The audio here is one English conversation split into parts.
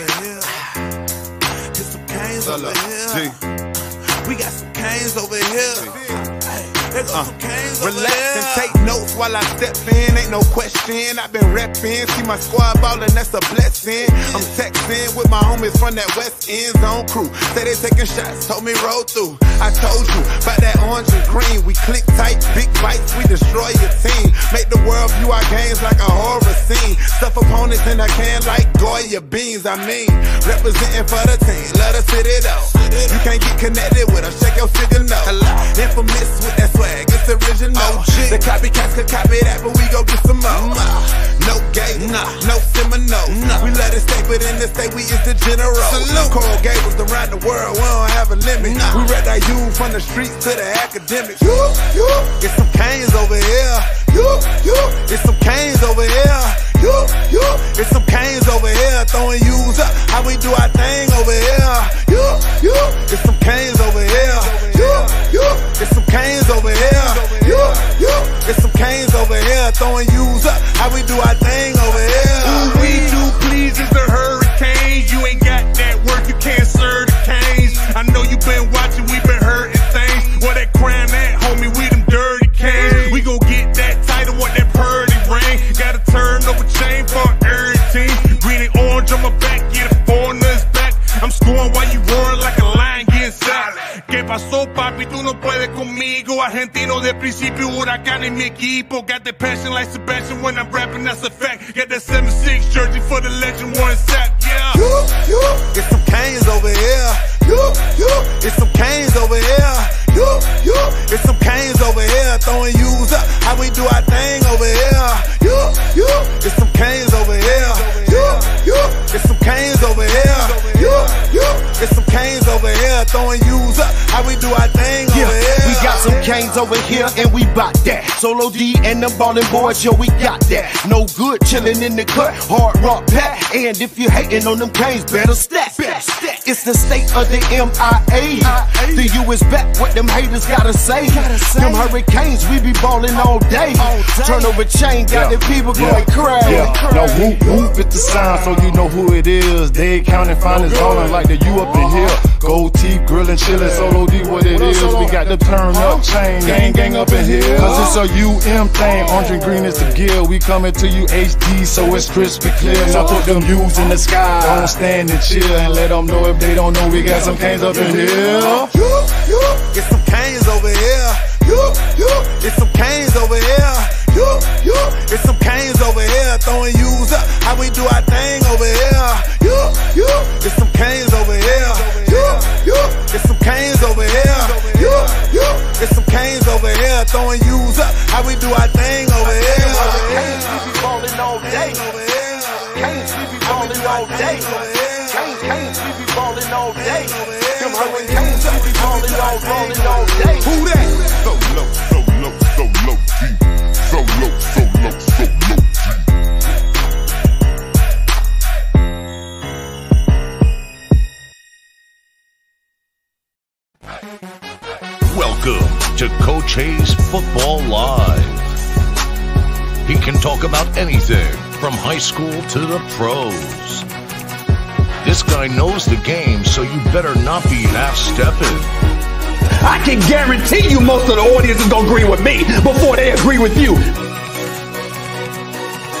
over here. Some canes over here. We got some canes over here. Some uh, Relax and take notes while I step in. Ain't no question. I've been reppin'. See my squad ballin', that's a blessing. I'm texting with my homies from that West End Zone crew. Say they taking shots, told me roll through. I told you about that orange and green. We click tight, big bites, we destroy your team. Make the world view our games like a horror scene. Stuff opponents in a can like Goya beans. I mean, representing for the team. Let us hit it out. You can't get connected with us. Check your signal. Infamous with that swag, it's original. Oh. The copycats could copy that, but we go get some more. No gay, no Seminole. We let it stay, but in the state we is the general. Coral Gables around the world, we don't have a limit. We read our youth from the streets to the academics. You, you, get some canes over here. You, you, get some canes over here. You, you, get some canes over here. Throwing U's up, how we do our thing over here. You, you, get some canes over here. You, you, get some canes over here. You, you, get some canes over here. Throwing U's up, how we do our thing over here. All we do, please, is the hurricane. Pasó, papi? Tú no puedes conmigo. Argentino de principio, huracán en mi equipo. Got the passion like Sebastian when I'm rapping, that's a fact. Got that 7-6 jersey for the legend, Warren Sapp, yeah. You, you, get some canes over here. You, you, get some canes over here. You, you, get some canes over here. Throwing U's up, how we do our thing over here. You, you, get some canes over here. You, get some canes over here. You, you, get some canes over here. Throwing U's up, how we do our thing over here. We got some canes over here and we bout that. Solo D and them ballin' boys, yo, we got that. No good chillin' in the cut, hard rock pack. And if you hating on them canes, better stack. It's the state of the MIA. The U is back, what them haters gotta say. Them hurricanes, we be ballin' all day. Turn over chain, got the people going crazy. Yeah, no whoop whoop at the sound, so you know who it is. They counting finest ballin' like the U up in here. Gold teeth, grillin', chillin', solo D what it is. We got the turn up chain, gang gang up in here. Cause it's a UM thing, orange and green is the gear. We coming to you HD, so it's crystal clear. Now put them U's in the sky, don't stand and chill and let them know if they don't know we got some canes up in here. You, you, get some canes over here. You, you, get some canes over here. You, you, get some canes over here. Throwing U's up, how we do our thing over here. You, you, get some canes over here. You, you, get some canes over here. You, you, get some canes over here. Throwing U's up, how we do our thing over here. Canes, we be ballin' all day. Canes, we be ballin' all day. Canes, canes, we be ballin' all day. Them hurricanes, we be ballin' all, ballin' all day. Who that? So low, so low, so low, deep. Welcome to Coach Hayes Football Live. He can talk about anything from high school to the pros. This guy knows the game, so you better not be half stepping. I can guarantee you most of the audience is gonna agree with me before they agree with you.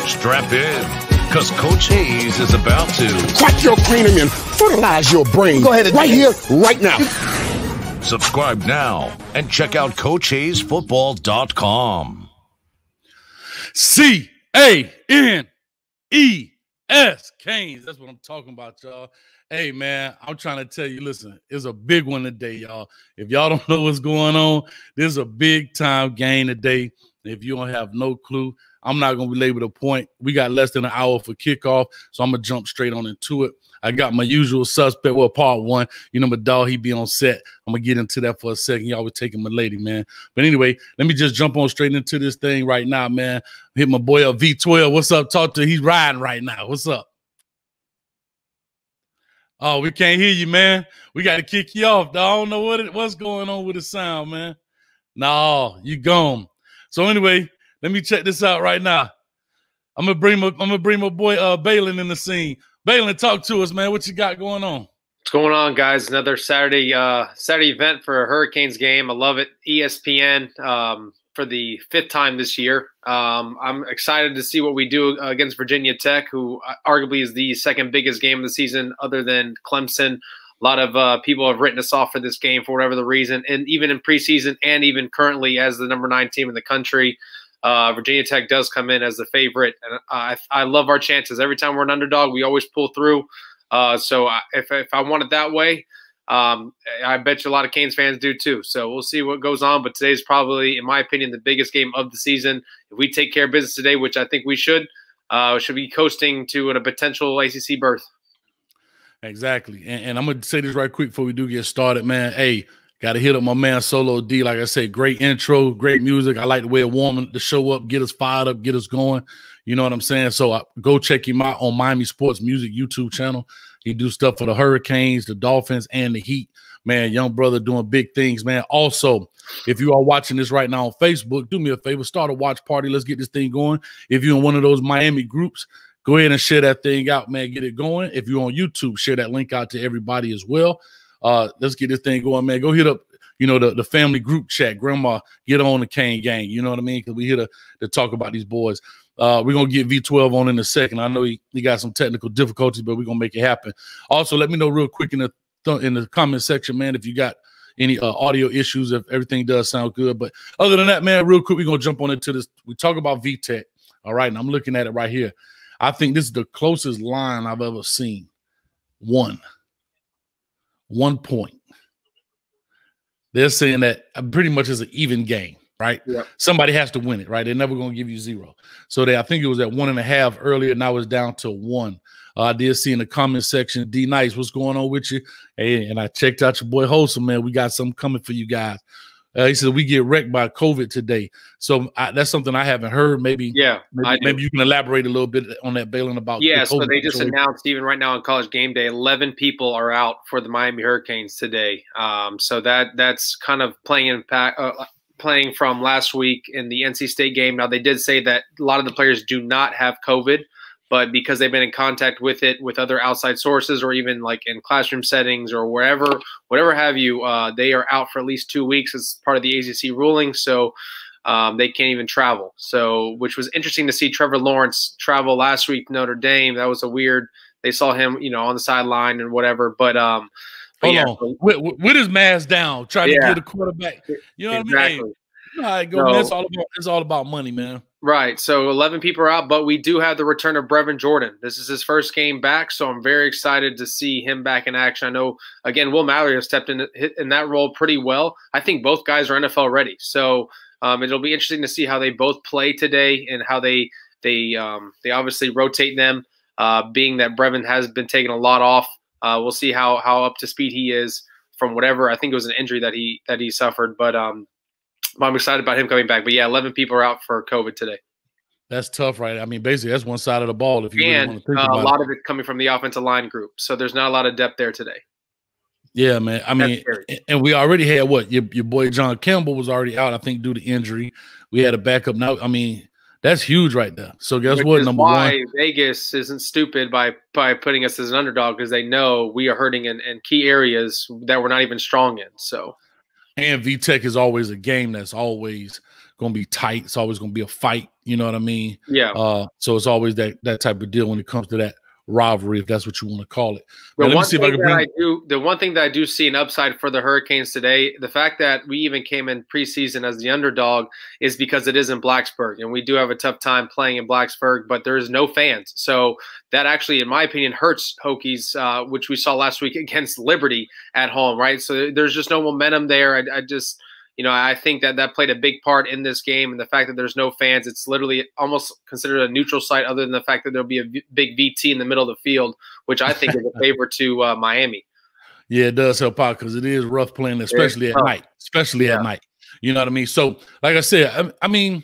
Strap in, because Coach Hayes is about to Crack your cranium and fertilize your brain. Go ahead, and right here, right now. subscribe now and check out CoachHayesFootball.com. C A N E S Canes. That's what I'm talking about, y'all. Hey man, I'm trying to tell you, listen, it's a big one today, y'all. If y'all don't know what's going on, this is a big time game today. If you don't have no clue, I'm not gonna belabor the point. We got less than an hour for kickoff, so I'm gonna jump straight on into it. I got my usual suspect. Well, part one, you know, my dog, he be on set. I'm gonna get into that for a second. Y'all was taking my lady, man. But anyway, let me just jump on straight into this thing right now, man. Hit my boy up V12. What's up? Talk to he's riding right now. What's up? Oh, we can't hear you, man. We got to kick you off. I don't know what it, what's going on with the sound, man. No, you gone. So anyway, let me check this out right now. I'm gonna bring my I'm gonna bring my boy uh Balin in the scene. Balin, talk to us, man. What you got going on? What's going on, guys? Another Saturday uh, Saturday event for a Hurricanes game. I love it. ESPN um, for the fifth time this year. Um, I'm excited to see what we do against Virginia Tech, who uh, arguably is the second biggest game of the season, other than Clemson. A lot of uh, people have written us off for this game for whatever the reason, and even in preseason, and even currently as the number nine team in the country. Uh, Virginia Tech does come in as the favorite, and I, I love our chances. Every time we're an underdog, we always pull through. Uh, so I, if, if I want it that way, um, I bet you a lot of Canes fans do too. So we'll see what goes on. But today's probably, in my opinion, the biggest game of the season. If we take care of business today, which I think we should, uh, should be coasting to a potential ACC berth. Exactly. And, and I'm going to say this right quick before we do get started, man. Hey, got to hit up my man Solo D. Like I said, great intro, great music. I like the way it warming the show up, get us fired up, get us going. You know what I'm saying? So uh, go check him out on Miami Sports Music YouTube channel. He do stuff for the Hurricanes, the Dolphins, and the Heat. Man, young brother doing big things, man. Also, if you are watching this right now on Facebook, do me a favor, start a watch party. Let's get this thing going. If you're in one of those Miami groups, go ahead and share that thing out, man. Get it going. If you're on YouTube, share that link out to everybody as well. Uh, let's get this thing going, man. Go hit up, you know, the, the family group chat. Grandma, get on the Cane gang. You know what I mean? Because we here to, to talk about these boys. Uh, we're gonna get V12 on in a second. I know he, he got some technical difficulties, but we're gonna make it happen. Also, let me know real quick in the th- in the comment section, man, if you got any uh, audio issues, if everything does sound good. But other than that, man, real quick, we're gonna jump on into this. We talk about VTech. All right, and I'm looking at it right here. I think this is the closest line I've ever seen. One. One point. They're saying that pretty much is an even game right? Yeah. Somebody has to win it, right? They're never going to give you zero. So they, I think it was at one and a half earlier. Now it's down to one. Uh, I did see in the comment section, D Nice, what's going on with you? Hey, and I checked out your boy Wholesome, man. We got something coming for you guys. Uh, he said we get wrecked by COVID today, so I, that's something I haven't heard. Maybe, yeah, maybe, maybe, you can elaborate a little bit on that, Balin, about. Yeah, the so they just situation. announced even right now on College Game Day, eleven people are out for the Miami Hurricanes today. Um, so that that's kind of playing impact, uh, playing from last week in the NC State game. Now, they did say that a lot of the players do not have COVID, but because they've been in contact with it with other outside sources or even like in classroom settings or wherever, whatever have you, uh, they are out for at least two weeks as part of the ACC ruling. So um, they can't even travel. So, which was interesting to see Trevor Lawrence travel last week, Notre Dame. That was a weird. They saw him, you know, on the sideline and whatever. But um, Hold yeah. on. With, with, his mask down, trying yeah. to get a quarterback. You know exactly. what I mean? You know how it goes. No. It's all about it's all about money, man. Right. So 11 people are out, but we do have the return of Brevin Jordan. This is his first game back, so I'm very excited to see him back in action. I know, again, Will Mallory has stepped in in that role pretty well. I think both guys are NFL ready, so um, it'll be interesting to see how they both play today and how they they um, they obviously rotate them. Uh, being that Brevin has been taking a lot off uh, we'll see how how up to speed he is from whatever. I think it was an injury that he that he suffered, but um, I'm excited about him coming back. But yeah, 11 people are out for COVID today. That's tough, right? I mean, basically, that's one side of the ball. If you and really uh, a lot it. of it coming from the offensive line group, so there's not a lot of depth there today. Yeah, man. I mean, and we already had what your your boy John Campbell was already out. I think due to injury. We had a backup now. I mean, that's huge right there. So guess Which what? Number why one, Vegas isn't stupid by by putting us as an underdog because they know we are hurting in, in key areas that we're not even strong in. So, and VTech is always a game that's always going to be tight. It's always going to be a fight. You know what I mean? Yeah. Uh, so it's always that that type of deal when it comes to that rivalry, if that's what you want to call it. The let me see if I can bring. I do, the one thing that I do see an upside for the Hurricanes today, the fact that we even came in preseason as the underdog is because it is in Blacksburg, and we do have a tough time playing in Blacksburg, but there is no fans, so that actually, in my opinion, hurts Hokies, uh, which we saw last week against Liberty at home, right? So there's just no momentum there. I, I just you know, I think that that played a big part in this game, and the fact that there's no fans, it's literally almost considered a neutral site, other than the fact that there'll be a v- big VT in the middle of the field, which I think is a favor to uh, Miami. Yeah, it does help out because it is rough playing, especially at night. Especially yeah. at night. You know what I mean? So, like I said, I, I mean,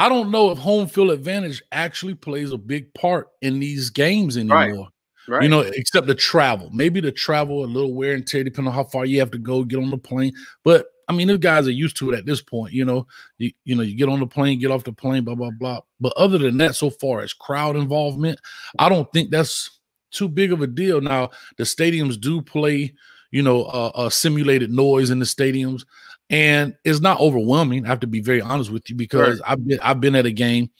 I don't know if home field advantage actually plays a big part in these games anymore. Right. Right. You know, except the travel. Maybe the travel a little wear and tear, depending on how far you have to go, get on the plane. But I mean, these guys are used to it at this point. You know, you you know, you get on the plane, get off the plane, blah blah blah. But other than that, so far as crowd involvement, I don't think that's too big of a deal. Now, the stadiums do play, you know, uh, uh simulated noise in the stadiums, and it's not overwhelming. I have to be very honest with you because right. I've been I've been at a game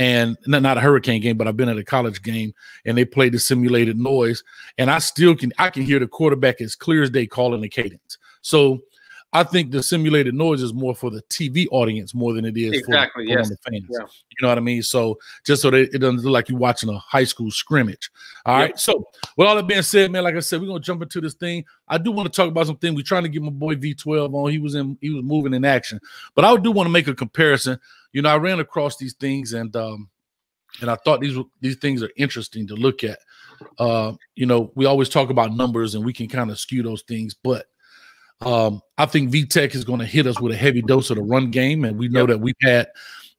and not, a hurricane game, but I've been at a college game and they played the simulated noise, and I still can I can hear the quarterback as clear as day calling the cadence. So I think the simulated noise is more for the TV audience more than it is exactly, for, yes. the fans. Yeah. You know what I mean? So just so that it doesn't look like you're watching a high school scrimmage. All right. So with all that being said, man, like I said, we're gonna jump into this thing. I do want to talk about something. We're trying to get my boy V12 on. He was in, he was moving in action, but I do want to make a comparison. You know, I ran across these things and um and I thought these these things are interesting to look at. Uh, you know, we always talk about numbers and we can kind of skew those things, but um, I think VTech is going to hit us with a heavy dose of the run game, and we know yep. that we've had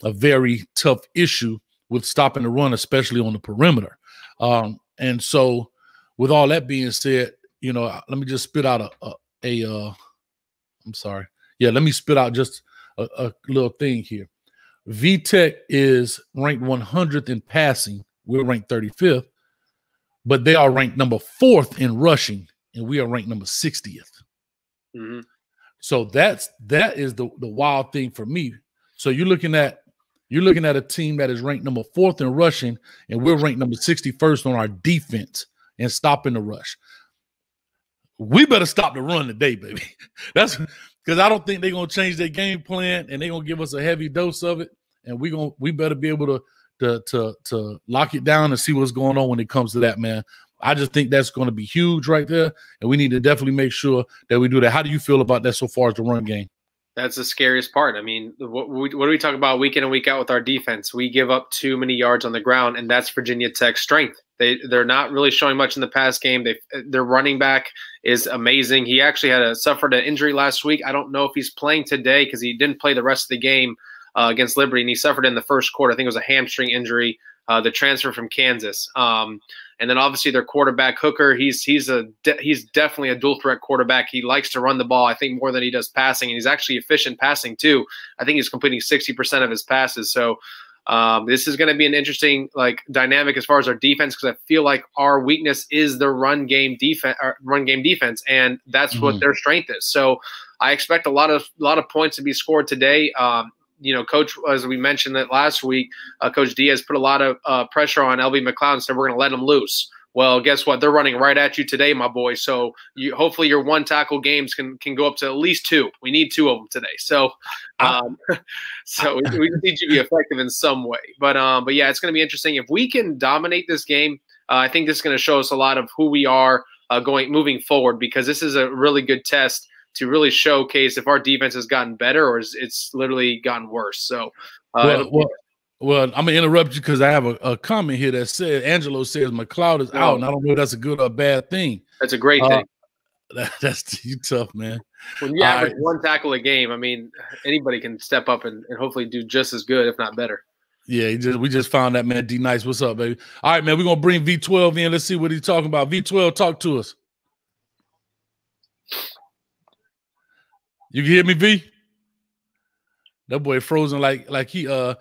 a very tough issue with stopping the run, especially on the perimeter. Um, and so, with all that being said, you know, let me just spit out a a, a uh, I'm sorry, yeah, let me spit out just a, a little thing here. VTech is ranked 100th in passing. We're ranked 35th, but they are ranked number fourth in rushing, and we are ranked number 60th. Mm-hmm. So that's that is the the wild thing for me. So you're looking at you're looking at a team that is ranked number fourth in rushing, and we're ranked number 61st on our defense and stopping the rush. We better stop the run today, baby. That's because I don't think they're gonna change their game plan and they're gonna give us a heavy dose of it. And we gonna we better be able to to to to lock it down and see what's going on when it comes to that, man. I just think that's going to be huge right there, and we need to definitely make sure that we do that. How do you feel about that so far as the run game? That's the scariest part. I mean, what, what do we talk about week in and week out with our defense? We give up too many yards on the ground, and that's Virginia Tech's strength. They they're not really showing much in the pass game. They their running back is amazing. He actually had a suffered an injury last week. I don't know if he's playing today because he didn't play the rest of the game uh, against Liberty, and he suffered in the first quarter. I think it was a hamstring injury. Uh, the transfer from Kansas. Um, and then obviously their quarterback Hooker, he's he's a de- he's definitely a dual threat quarterback. He likes to run the ball, I think, more than he does passing, and he's actually efficient passing too. I think he's completing sixty percent of his passes. So um, this is going to be an interesting like dynamic as far as our defense because I feel like our weakness is the run game defense, run game defense, and that's mm-hmm. what their strength is. So I expect a lot of a lot of points to be scored today. Um, you know, coach, as we mentioned that last week, uh, Coach Diaz put a lot of uh, pressure on LB McCloud and said, we're going to let him loose. Well, guess what? They're running right at you today, my boy. So you, hopefully your one tackle games can can go up to at least two. We need two of them today. So, um, so we, we need you to be effective in some way. But um, but yeah, it's going to be interesting if we can dominate this game. Uh, I think this is going to show us a lot of who we are uh, going moving forward because this is a really good test to really showcase if our defense has gotten better or is it's literally gotten worse. So, uh, well, well, I'm gonna interrupt you because I have a, a, comment here that said Angelo says McCloud is out, and I don't know if that's a good or bad thing. That's a great uh, thing. That, that's you tough, man. When you average right. one tackle a game, I mean, anybody can step up and, and hopefully do just as good, if not better. Yeah, just, we just found that man. D nice, what's up, baby? All right, man, we're gonna bring V12 in. Let's see what he's talking about. V12, talk to us. You can hear me, V? That boy frozen like like he uh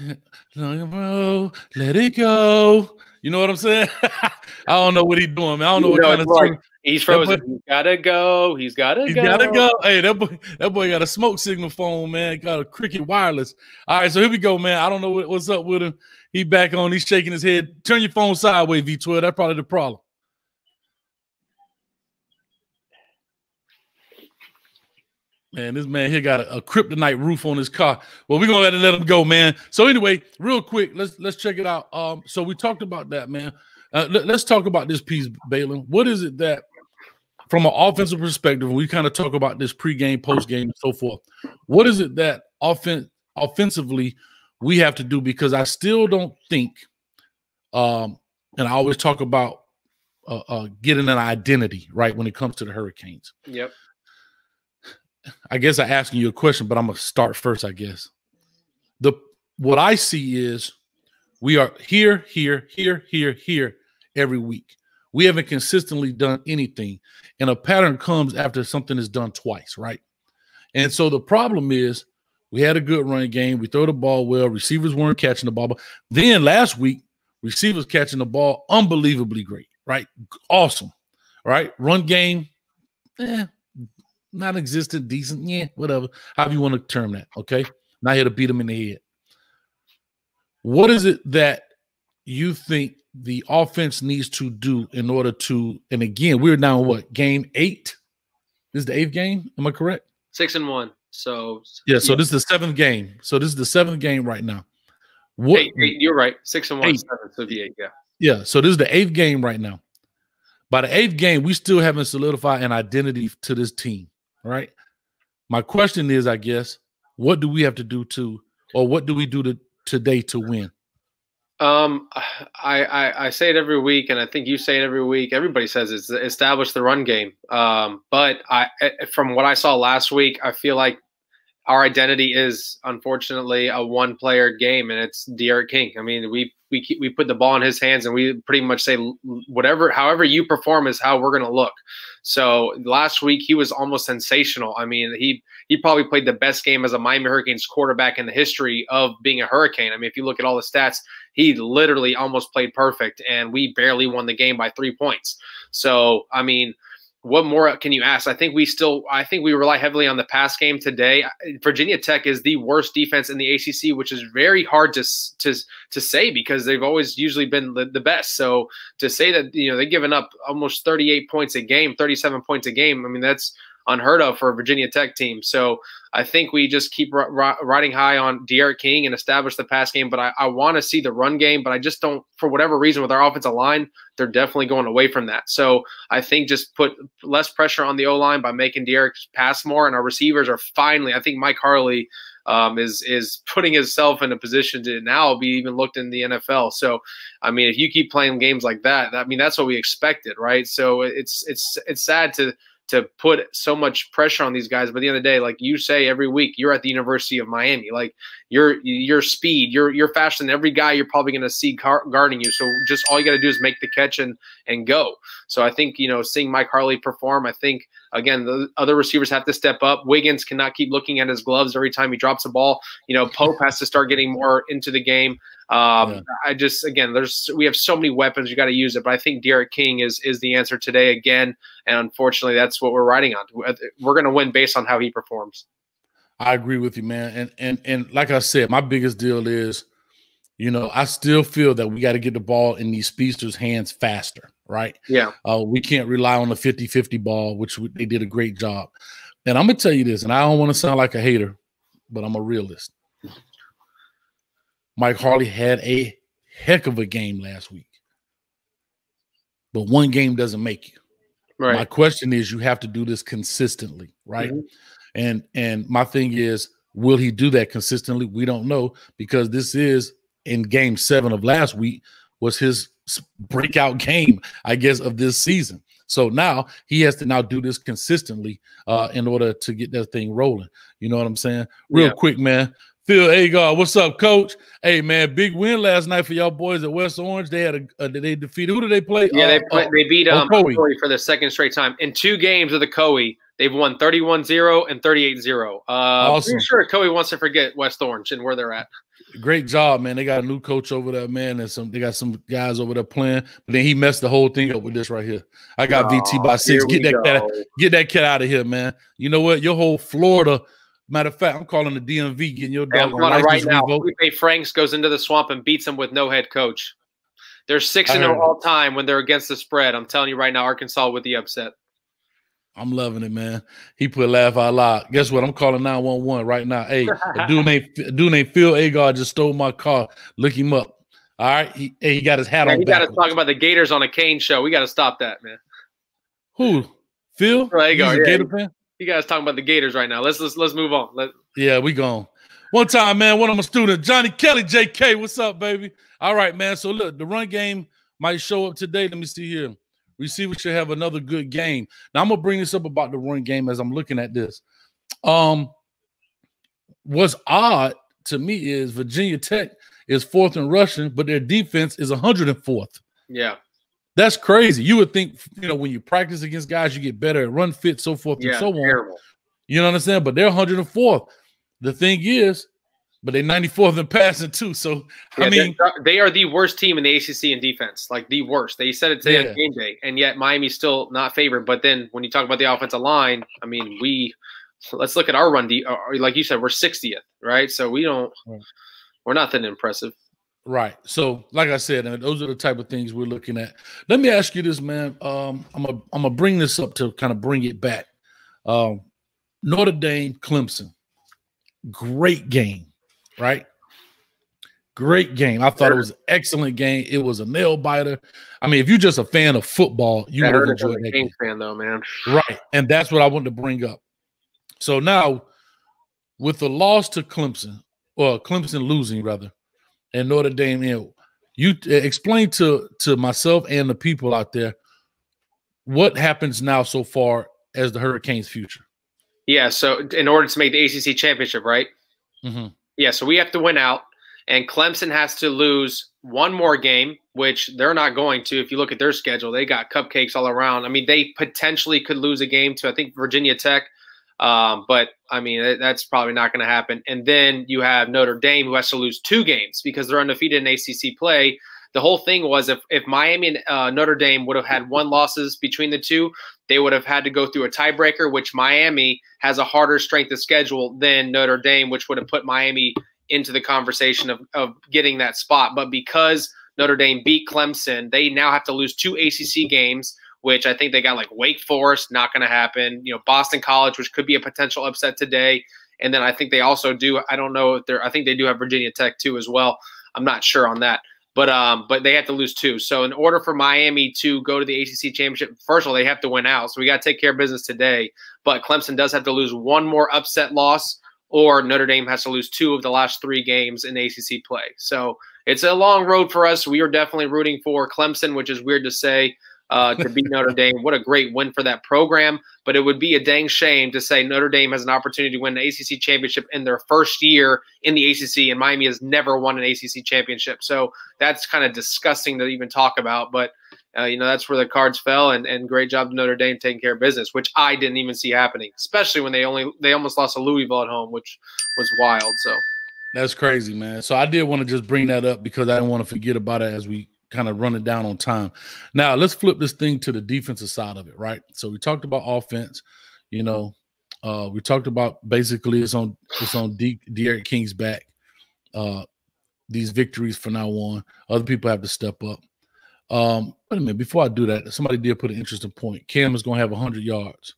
bro, let it go. You know what I'm saying? I don't know what he's doing, man. I don't know what kind of like, he's frozen. Boy, he's gotta go. He's gotta he's go. He's gotta go. Hey, that boy, that boy got a smoke signal phone, man. Got a cricket wireless. All right, so here we go, man. I don't know what, what's up with him. He back on, he's shaking his head. Turn your phone sideways, V12. That's probably the problem. Man, this man here got a, a, kryptonite roof on his car. Well, we're gonna let, let him go, man. So anyway, real quick, let's let's check it out. Um, so we talked about that, man. Uh, let, us talk about this piece, Balin. What is it that, from an offensive perspective, we kind of talk about this pregame, postgame, and so forth. What is it that offen- offensively we have to do? Because I still don't think, um, and I always talk about uh, uh, getting an identity right when it comes to the Hurricanes. Yep. I guess I'm asking you a question, but I'm gonna start first. I guess the what I see is we are here, here, here, here, here every week. We haven't consistently done anything, and a pattern comes after something is done twice, right? And so the problem is we had a good run game. We throw the ball well. Receivers weren't catching the ball. But Then last week, receivers catching the ball unbelievably great, right? Awesome, right? Run game, eh, not existent, decent, yeah, whatever. However you want to term that, okay? Not here to beat them in the head. What is it that you think the offense needs to do in order to? And again, we're now what game eight? This is the eighth game. Am I correct? Six and one. So yeah. So this is the seventh game. So this is the seventh game right now. What? Eight, eight, you're right. Six and one. Eight. Seven. So the eight. Yeah. Yeah. So this is the eighth game right now. By the eighth game, we still haven't solidified an identity to this team. Right. My question is, I guess, what do we have to do to, or what do we do to today to win? Um, I, I, I say it every week, and I think you say it every week. Everybody says it's establish the run game. Um, but I, from what I saw last week, I feel like our identity is unfortunately a one player game, and it's D'Eriq King. I mean, we we we put the ball in his hands, and we pretty much say whatever, however you perform is how we're going to look. So last week he was almost sensational. I mean, he he probably played the best game as a Miami Hurricanes quarterback in the history of being a Hurricane. I mean, if you look at all the stats, he literally almost played perfect, and we barely won the game by three points. So I mean what more can you ask? I think we still, I think we rely heavily on the pass game today. Virginia Tech is the worst defense in the ACC, which is very hard to to to say because they've always usually been the, best. So to say that you know they've given up almost 38 points a game, 37 points a game, I mean that's unheard of for a Virginia Tech team. So I think we just keep riding high on D'Eriq King and establish the pass game. But I, I want to see the run game, but I just don't, for whatever reason, with our offensive line, they're definitely going away from that. So I think just put less pressure on the O line by making D'Eriq pass more, and our receivers are finally. I think Mike Harley. Um, is is putting himself in a position to now be even looked in the NFL. So, I mean, if you keep playing games like that, I mean, that's what we expected, right? So it's it's it's sad to to put so much pressure on these guys. But at the end of the day, like you say every week, you're at the University of Miami. Like your your speed, you're you're faster than every guy you're probably going to see guarding you. So just all you got to do is make the catch and and go. So I think you know seeing Mike Harley perform, I think again the other receivers have to step up. Wiggins cannot keep looking at his gloves every time he drops a ball. You know Pope has to start getting more into the game. Um, yeah. I just again, there's we have so many weapons. You got to use it, but I think D'Eriq King is is the answer today again, and unfortunately, that's what we're riding on. We're going to win based on how he performs. I agree with you, man, and and and like I said, my biggest deal is, you know, I still feel that we got to get the ball in these speedsters' hands faster, right? Yeah. Uh, we can't rely on the 50-50 ball, which they did a great job. And I'm gonna tell you this, and I don't want to sound like a hater, but I'm a realist. Mike Harley had a heck of a game last week. But one game doesn't make you. Right. My question is you have to do this consistently, right? Mm-hmm. And and my thing is will he do that consistently? We don't know because this is in game 7 of last week was his breakout game, I guess, of this season. So now he has to now do this consistently uh, in order to get that thing rolling. You know what I'm saying? Real yeah. quick, man. Phil Agar, what's up, Coach? Hey man, big win last night for y'all boys at West Orange. They had a, uh, they defeated who did they play? Yeah, uh, they play, uh, they beat um Ocoee. for the second straight time in two games of the Coe. They've won 31-0 and 38-0. Uh, awesome. Pretty sure Coe wants to forget West Orange and where they're at. Great job, man. They got a new coach over there, man, and some they got some guys over there playing. But then he messed the whole thing up with this right here. I got oh, VT by six. Get that cat, get that cat out of here, man. You know what? Your whole Florida – Matter of fact, I'm calling the DMV, getting your dog hey, on right now. Felipe Franks goes into the swamp and beats them with no head coach. They're six and oh zero all time when they're against the spread. I'm telling you right now, Arkansas with the upset. I'm loving it, man. He put laugh out loud. Guess what? I'm calling 911 right now. Hey, a dude named dude named Phil Agar just stole my car. Look him up. All right. He, he got his hat man, on. He got to talk about the Gators on a cane show. We got to stop that, man. Who? Phil? Phil Agar, yeah. Gator fan? you guys talking about the Gators right now. Let's let's let's move on. Let yeah, we going. One time, man, one of my students, Johnny Kelly, JK. What's up, baby? All right, man. So look, the run game might show up today. Let me see here. Receivers should have another good game. Now I'm gonna bring this up about the run game as I'm looking at this. Um, what's odd to me is Virginia Tech is fourth in rushing, but their defense is 104th. Yeah. That's crazy. You would think, you know, when you practice against guys, you get better at run fit, so forth yeah, and so on. Terrible. You know what I'm saying? But they're 104th. The thing is, but they're 94th in passing too. So Yeah, I mean, they're- the worst team in the ACC in defense, like the worst. They said it today Yeah. on game day, and yet Miami's still not favored. But then when you talk about the offensive line, I mean, we let's look at our run. De- or like you said, we're 60th, right? So we don't, Right. we're not that impressive. Right. So, like I said, those are the type of things we're looking at. Let me ask you this, man. Um, I'm gonna I'm gonna bring this up to kind of bring it back. Um, Notre Dame, Clemson, great game, right? Great game. I thought it was an excellent game. It was a nail biter. I mean, if you're just a fan of football, you I would have heard it as enjoyed a that game. Kings fan, though, man. Right. And that's what I wanted to bring up. So now, with the loss to Clemson, or Clemson losing rather, and Notre Dame, in, you uh, explain to to myself and the people out there what happens now so far as the Hurricanes' future. Yeah. So in order to make the ACC championship, right? Mhm. Yeah. So we have to win out, and Clemson has to lose one more game, which they're not going to. If you look at their schedule, they got cupcakes all around. I mean, they potentially could lose a game to I think Virginia Tech, um, but I mean that's probably not going to happen. And then you have Notre Dame who has to lose two games because they're undefeated in ACC play. The whole thing was if if Miami and uh, Notre Dame would have had one losses between the two, they would have had to go through a tiebreaker, which Miami has a harder strength of schedule than Notre Dame, which would have put Miami into the conversation of, of getting that spot. But because Notre Dame beat Clemson, they now have to lose two ACC games, which I think they got like Wake Forest, not going to happen. You know, Boston College, which could be a potential upset today. And then I think they also do, I don't know if they're, I think they do have Virginia Tech too as well. I'm not sure on that. But um, but they have to lose two. So in order for Miami to go to the ACC championship, first of all, they have to win out. So we got to take care of business today. But Clemson does have to lose one more upset loss, or Notre Dame has to lose two of the last three games in ACC play. So it's a long road for us. We are definitely rooting for Clemson, which is weird to say. Uh, to beat Notre Dame, what a great win for that program! But it would be a dang shame to say Notre Dame has an opportunity to win the ACC championship in their first year in the ACC, and Miami has never won an ACC championship. So that's kind of disgusting to even talk about. But uh, you know that's where the cards fell, and, and great job to Notre Dame taking care of business, which I didn't even see happening, especially when they only they almost lost to Louisville at home, which was wild. So That's crazy, man. So I did want to just bring that up because I didn't want to forget about it as we kind of run it down on time. Now let's flip this thing to the defensive side of it, right? So we talked about offense, you know, uh, we talked about basically it's on it's on D D'Eriq King's back. Uh, these victories from now on, other people have to step up. Um, wait a minute, before I do that, somebody did put an interesting point. Cam is gonna have 100 yards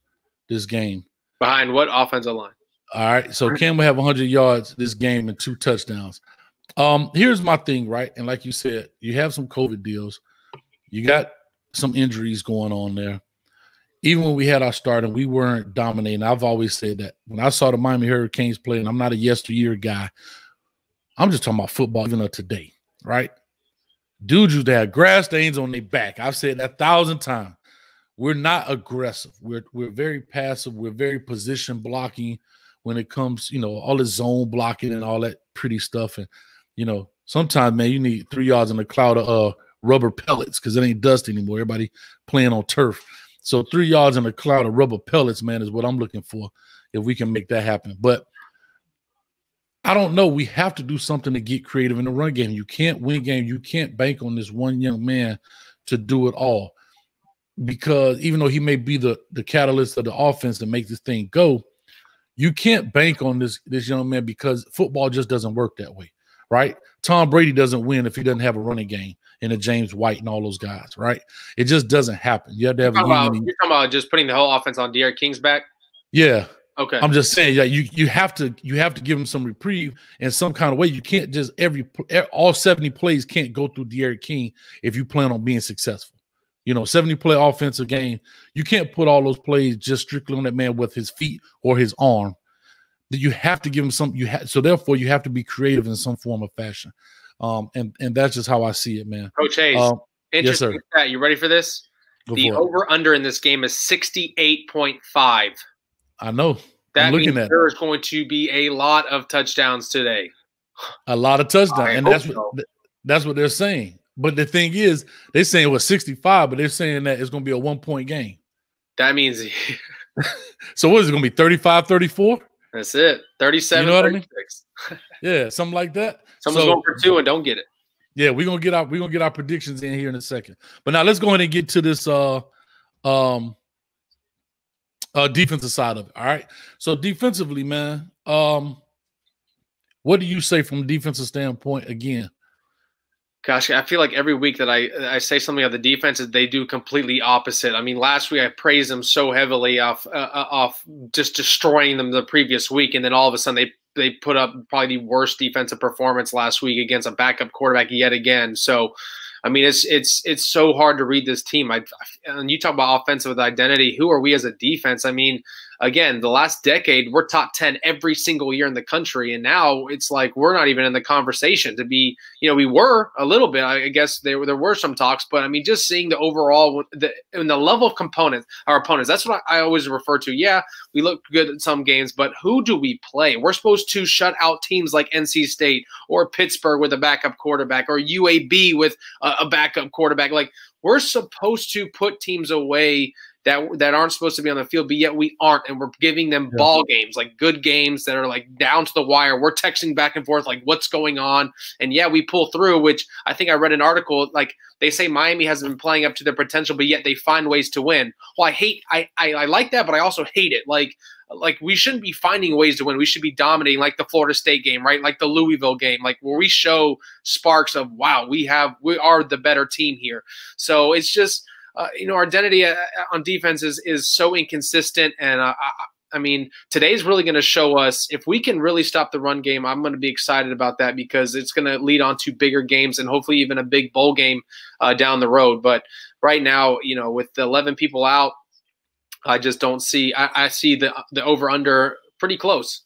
this game. behind what offensive line? All right. So Cam will have 100 yards this game and two touchdowns. Um, here's my thing, right? And like you said, you have some COVID deals, you got some injuries going on there. Even when we had our start and we weren't dominating, I've always said that when I saw the Miami Hurricanes play, and I'm not a yesteryear guy, I'm just talking about football, even up today, right? Dudes used have grass stains on their back. I've said that a thousand times. We're not aggressive. We're we're very passive. We're very position blocking when it comes, you know, all the zone blocking and all that pretty stuff. And you know, sometimes man, you need three yards in a cloud of uh, rubber pellets because it ain't dust anymore. Everybody playing on turf. So three yards in a cloud of rubber pellets, man, is what I'm looking for if we can make that happen. But I don't know. We have to do something to get creative in the run game. You can't win game. You can't bank on this one young man to do it all. Because even though he may be the the catalyst of the offense to make this thing go, you can't bank on this this young man because football just doesn't work that way, right? Tom Brady doesn't win if he doesn't have a running game and a James White and all those guys, right? It just doesn't happen. You have to have You're a talking, about, you're talking about just putting the whole offense on D'Eriq King's back. Yeah, Okay. I'm just saying, yeah, you you have to you have to give him some reprieve in some kind of way. You can't just every all 70 plays can't go through De'Aaron King if you plan on being successful. You know, 70 play offensive game, you can't put all those plays just strictly on that man with his feet or his arm. That you have to give them some. You have so therefore you have to be creative in some form of fashion. Um, and and that's just how I see it, man. Coach Hayes, Um, yes, sir. stat. You ready for this? Go the for it. over under in this game is 68.5. I know. That I'm looking means at there is going to be a lot of touchdowns today. a lot of touchdowns, I and that's what so. th- that's what they're saying. But the thing is, they're saying it was 65, but they're saying that it's going to be a one point game. That means so what is it going to be 35 34? That's it. 37 You know what I mean? Yeah, something like that. Someone's So- going for two and don't get it. Yeah, we're gonna get our we're gonna get our predictions in here in a second. But now let's go ahead and get to this uh um uh defensive side of it. All right. So defensively, man, um what do you say from a defensive standpoint again? Gosh, I feel like every week that I I say something of the defenses, they do completely opposite. I mean, last week I praised them so heavily off uh, uh, off just destroying them the previous week, and then all of a sudden they they put up probably the worst defensive performance last week against a backup quarterback yet again. So, I mean, it's it's it's so hard to read this team. I and you talk about offensive identity. Who are we as a defense? I mean, again, the last decade we're top ten every single year in the country, and now it's like we're not even in the conversation to be. You know, we were a little bit. I guess there were there were some talks, but I mean, just seeing the overall the and the level of components, our opponents. That's what I always refer to. Yeah, we look good in some games, but who do we play? We're supposed to shut out teams like NC State or Pittsburgh with a backup quarterback or UAB with a, a backup quarterback. Like we're supposed to put teams away that that aren't supposed to be on the field, but yet we aren't, and we're giving them ball games, like good games that are like down to the wire. We're texting back and forth, like what's going on, and yeah, we pull through. Which I think I read an article like they say Miami hasn't been playing up to their potential, but yet they find ways to win. Well, I hate, I I, I like that, but I also hate it. Like like we shouldn't be finding ways to win. We should be dominating, like the Florida State game, right? Like the Louisville game, like where we show sparks of wow, we have we are the better team here. So it's just uh, you know our identity uh, on defense is is so inconsistent, and uh, I, I mean today's really going to show us if we can really stop the run game. I'm going to be excited about that because it's going to lead on to bigger games and hopefully even a big bowl game uh, down the road. But right now, you know, with the 11 people out. I just don't see. I, I see the the over under pretty close.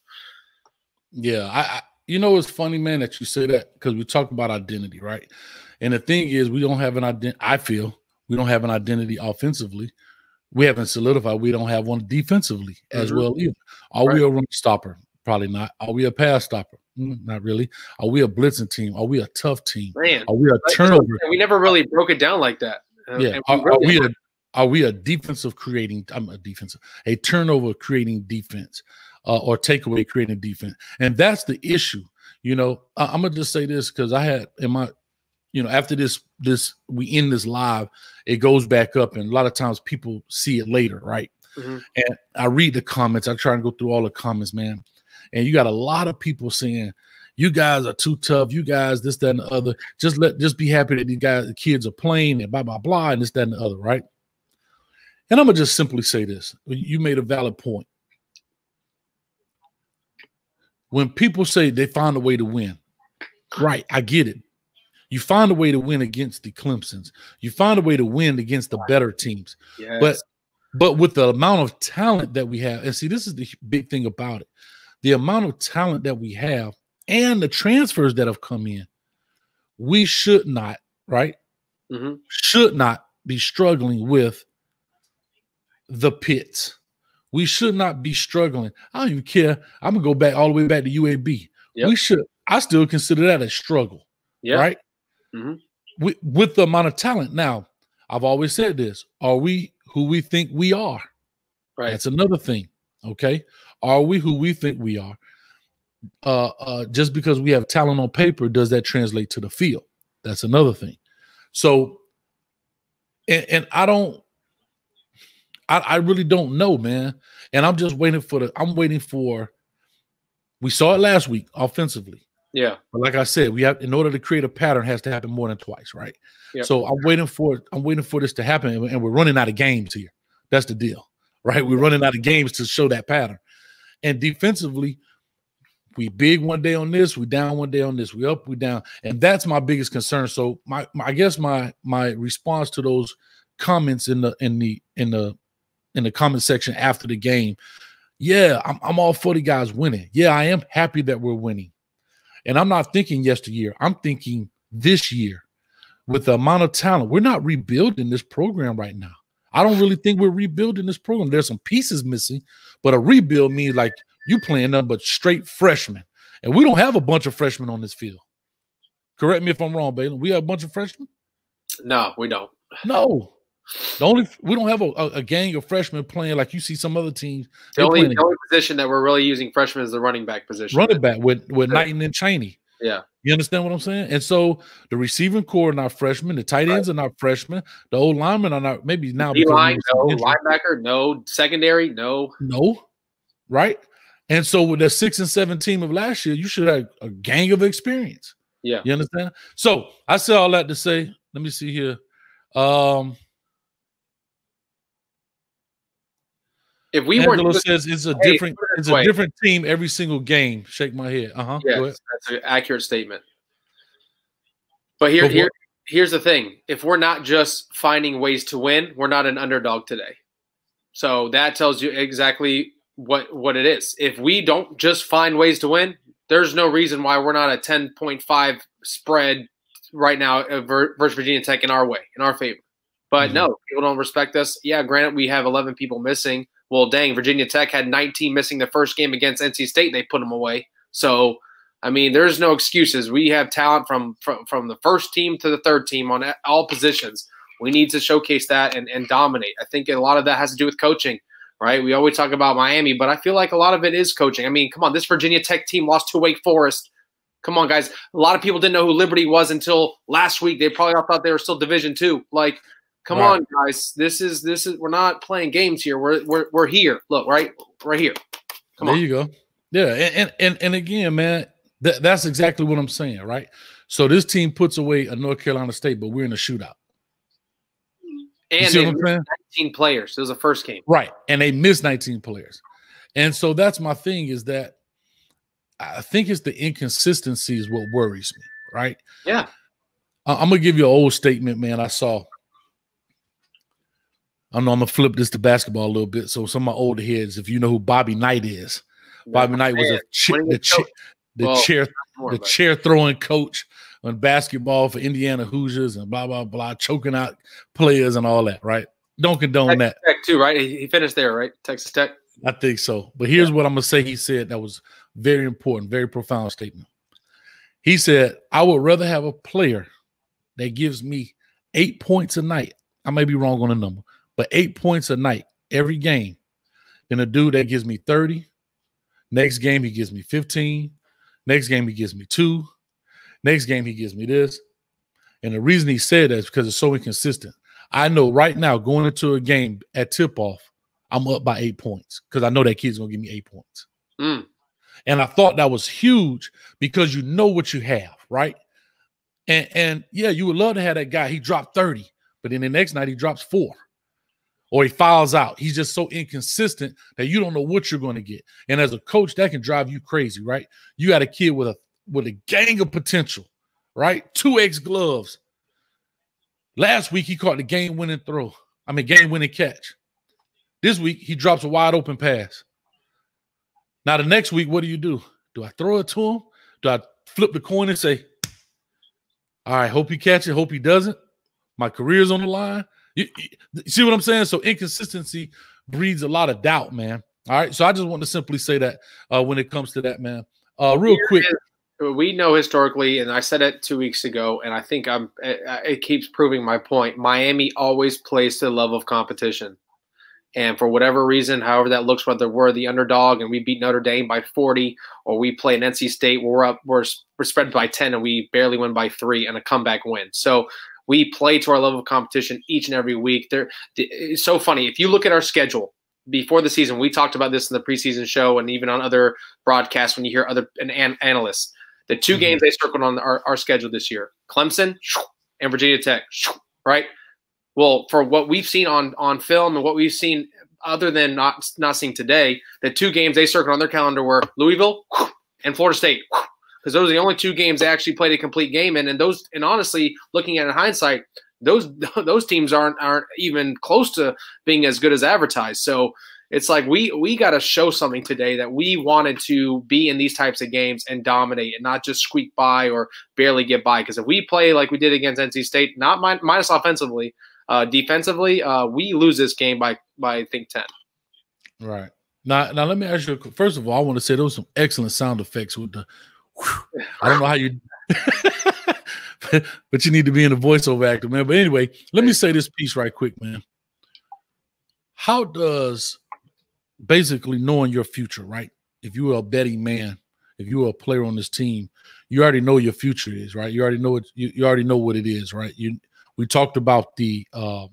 Yeah, I, I you know it's funny, man, that you say that because we talk about identity, right? And the thing is, we don't have an identity. I feel we don't have an identity offensively. We haven't solidified. We don't have one defensively as Mhm. well either. Are we a run stopper? Probably not. Are we a pass stopper? Mm, not really. Are we a blitzing team? Are we a tough team? Man, Are we a turnover? We never really broke it down like that. Uh, Yeah. Are, are really we a are we a defensive creating? I'm a defensive, a turnover creating defense, uh, or takeaway creating defense, and that's the issue. You know, I, I'm gonna just say this because I had in my, you know, after this this we end this live, it goes back up, and a lot of times people see it later, right? Mhm. And I read the comments. I try and go through all the comments, man, and you got a lot of people saying. You guys are too tough. You guys, this, that, and the other. Just let, just be happy that these guys, the kids are playing and blah, blah, blah, and this, that, and the other, right? And I'm gonna just simply say this. You made a valid point. When people say they find a way to win, right? I get it. You find a way to win against the Clemsons. You find a way to win against the better teams. Yes. But but with the amount of talent that we have, and see, this is the big thing about it. The amount of talent that we have and the transfers that have come in, we should not, right? Mhm. Should not be struggling with the pits. We should not be struggling. I don't even care. I'm gonna go back all the way back to UAB. Yep. We should. I still consider that a struggle, yeah. right? Mhm. With, with the amount of talent. Now, I've always said this: Are we who we think we are? Right. That's another thing. Okay, are we who we think we are? Uh, uh, just because we have talent on paper, does that translate to the field? That's another thing. So, and, and I don't, I, I really don't know, man. And I'm just waiting for the. I'm waiting for. We saw it last week offensively. Yeah. But like I said, we have in order to create a pattern, it has to happen more than twice, right? Yep. So I'm waiting for I'm waiting for this to happen, and- and we're running out of games here. That's the deal, right? We're running out of games to show that pattern. And defensively, we big one day on this, we down one day on this, we up, we down, and that's my biggest concern. So my, my I guess my my response to those comments in the in the in the in the comment section after the game, yeah, I'm I'm all for the guys winning. Yeah, I am happy that we're winning. And I'm not thinking yesteryear. I'm thinking this year with the amount of talent. We're not rebuilding this program right now. I don't really think we're rebuilding this program. There's some pieces missing, but a rebuild means like you playing nothing but straight freshmen. And we don't have a bunch of freshmen on this field. Correct me if I'm wrong, Balen. We have a bunch of freshmen? No, we don't. No. The only we don't have a, a, a gang of freshmen playing like you see some other teams. The only, the only position that we're really using freshmen is the running back position. running back with with Yeah. Knighton and Chaney. Yeah. You understand what I'm saying? And so the receiving core are not freshmen, the tight ends are not freshmen, the old linemen are not maybe now D line, no. Linebacker, no. Secondary, no. No, right? And so with the six and seven team of last year, you should have a gang of experience. Yeah. You understand? So I say all that to say, let me see here. Um If we Angelo weren't says it's a different it's a way. different team every single game. Shake my head. Uh-huh. Yes, that's an accurate statement. But here, for here, here's the thing: if we're not just finding ways to win, we're not an underdog today. So that tells you exactly what what it is. If we don't just find ways to win, there's no reason why we're not a 10.5 spread right now uh, versus Virginia Tech in our way, in our favor. But Mm-hmm. no, people don't respect us. Yeah, granted, we have 11 people missing. Well, dang, Virginia Tech had 19 missing the first game against NC State. They put them away. So, I mean, there's no excuses. We have talent from from, from the first team to the third team on all positions. We need to showcase that and, and dominate. I think a lot of that has to do with coaching, right? We always talk about Miami, but I feel like a lot of it is coaching. I mean, come on, this Virginia Tech team lost to Wake Forest. Come on, guys. A lot of people didn't know who Liberty was until last week. They probably all thought they were still Division Two. Like, come Right. on, guys. This is this is we're not playing games here. We're we're we're here. Look, right, right here. Come on. there on. you go. Yeah, and and and, again, man, that, that's exactly what I'm saying, right? So this team puts away a North Carolina State, but we're in a shootout. And they what I'm saying? missed 19 players. It was the first game. Right. And they missed 19 players. And so that's my thing is that I think it's the inconsistency is what worries me, right? Yeah. I'm gonna give you an old statement, man. I saw. I know I'm gonna flip this to basketball a little bit. So some of my older heads, if you know who Bobby Knight is, Bobby Knight was a cha- the, cha- the well, chair more, the but- chair throwing coach on basketball for Indiana Hoosiers and blah blah blah, choking out players and all that, right? Don't condone that. Tech too, right? He he finished there, right? Texas Tech. I think so. But here's what I'm gonna say. He said that was very important, very profound statement. He said, I would rather have a player that gives me eight points a night. I may be wrong on the number, but eight points a night every game And a dude that gives me 30. Next game, he gives me 15. Next game, he gives me two. Next game, he gives me this. And the reason he said that is because it's so inconsistent. I know right now going into a game at tip off, I'm up by eight points because I know that kid's gonna give me eight points. Mm. And I thought that was huge because you know what you have, right? And and yeah, you would love to have that guy. He dropped 30, but then the next night he drops four. Or he fouls out. He's just so inconsistent that you don't know what you're going to get. And as a coach, that can drive you crazy, right? You got a kid with a with a gang of potential, right? Two X gloves. Last week he caught the game winning throw. I mean, game winning catch. This week he drops a wide open pass. Now the next week, what do you do? Do I throw it to him? Do I flip the coin and say, "All right, hope he catch it, hope he doesn't"? My career's on the line. You, you see what I'm saying? So inconsistency breeds a lot of doubt, man. All right, so I just want to simply say that uh, when it comes to that, man. Uh, real quick, we know historically, and I said it two weeks ago, and I think I'm. It, it keeps proving my point. Miami always plays to the level of competition, and for whatever reason, however that looks, whether we're the underdog and we beat Notre Dame by 40, or we play an NC State where we're up, we're, we're spread by 10 and we barely win by three and a comeback win. So we play to our level of competition each and every week. There, it's so funny if you look at our schedule before the season. We talked about this in the preseason show and even on other broadcasts when you hear other an, an, analysts. The 2 Mhm. games they circled on our, our schedule this year: Clemson and Virginia Tech. Right. Well, for what we've seen on on film and what we've seen, other than not not seeing today, the two games they circled on their calendar were Louisville and Florida State, because those are the only two games they actually played a complete game in. And those, and honestly, looking at in hindsight, those those teams aren't aren't even close to being as good as advertised. So it's like we we got to show something today that we wanted to be in these types of games and dominate and not just squeak by or barely get by. Because if we play like we did against NC State, not min- minus offensively, uh, defensively, uh, we lose this game by by I think ten. right now, now let me ask you. First of all, I want to say those some excellent sound effects with the. I don't know how you. but you need to be in a voiceover actor, man. But anyway, let me say this piece right quick, man. How does basically knowing your future, right? If you are a betting man, if you are a player on this team, you already know your future is, right? You already know it, you, you already know what it is, right? You we talked about the uh,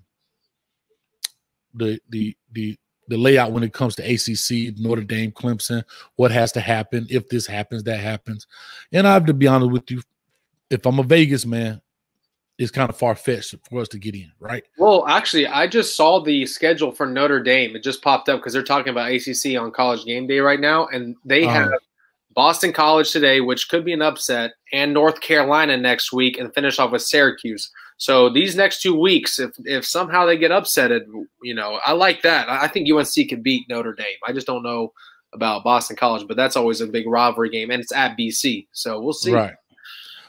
the the the the layout when it comes to ACC, Notre Dame, Clemson, what has to happen if this happens, that happens. And I have to be honest with you, if I'm a Vegas man, it's kind of far fetched for us to get in, right? Well, actually, I just saw the schedule for Notre Dame. It just popped up because they're talking about ACC on College Game Day right now, and they uh-huh. have Boston College today, which could be an upset, and North Carolina next week, and finish off with Syracuse. So these next two weeks, if if somehow they get upsetted, you know, I like that. I think UNC can beat Notre Dame. I just don't know about Boston College, but that's always a big rivalry game, and it's at BC. So we'll see. Right.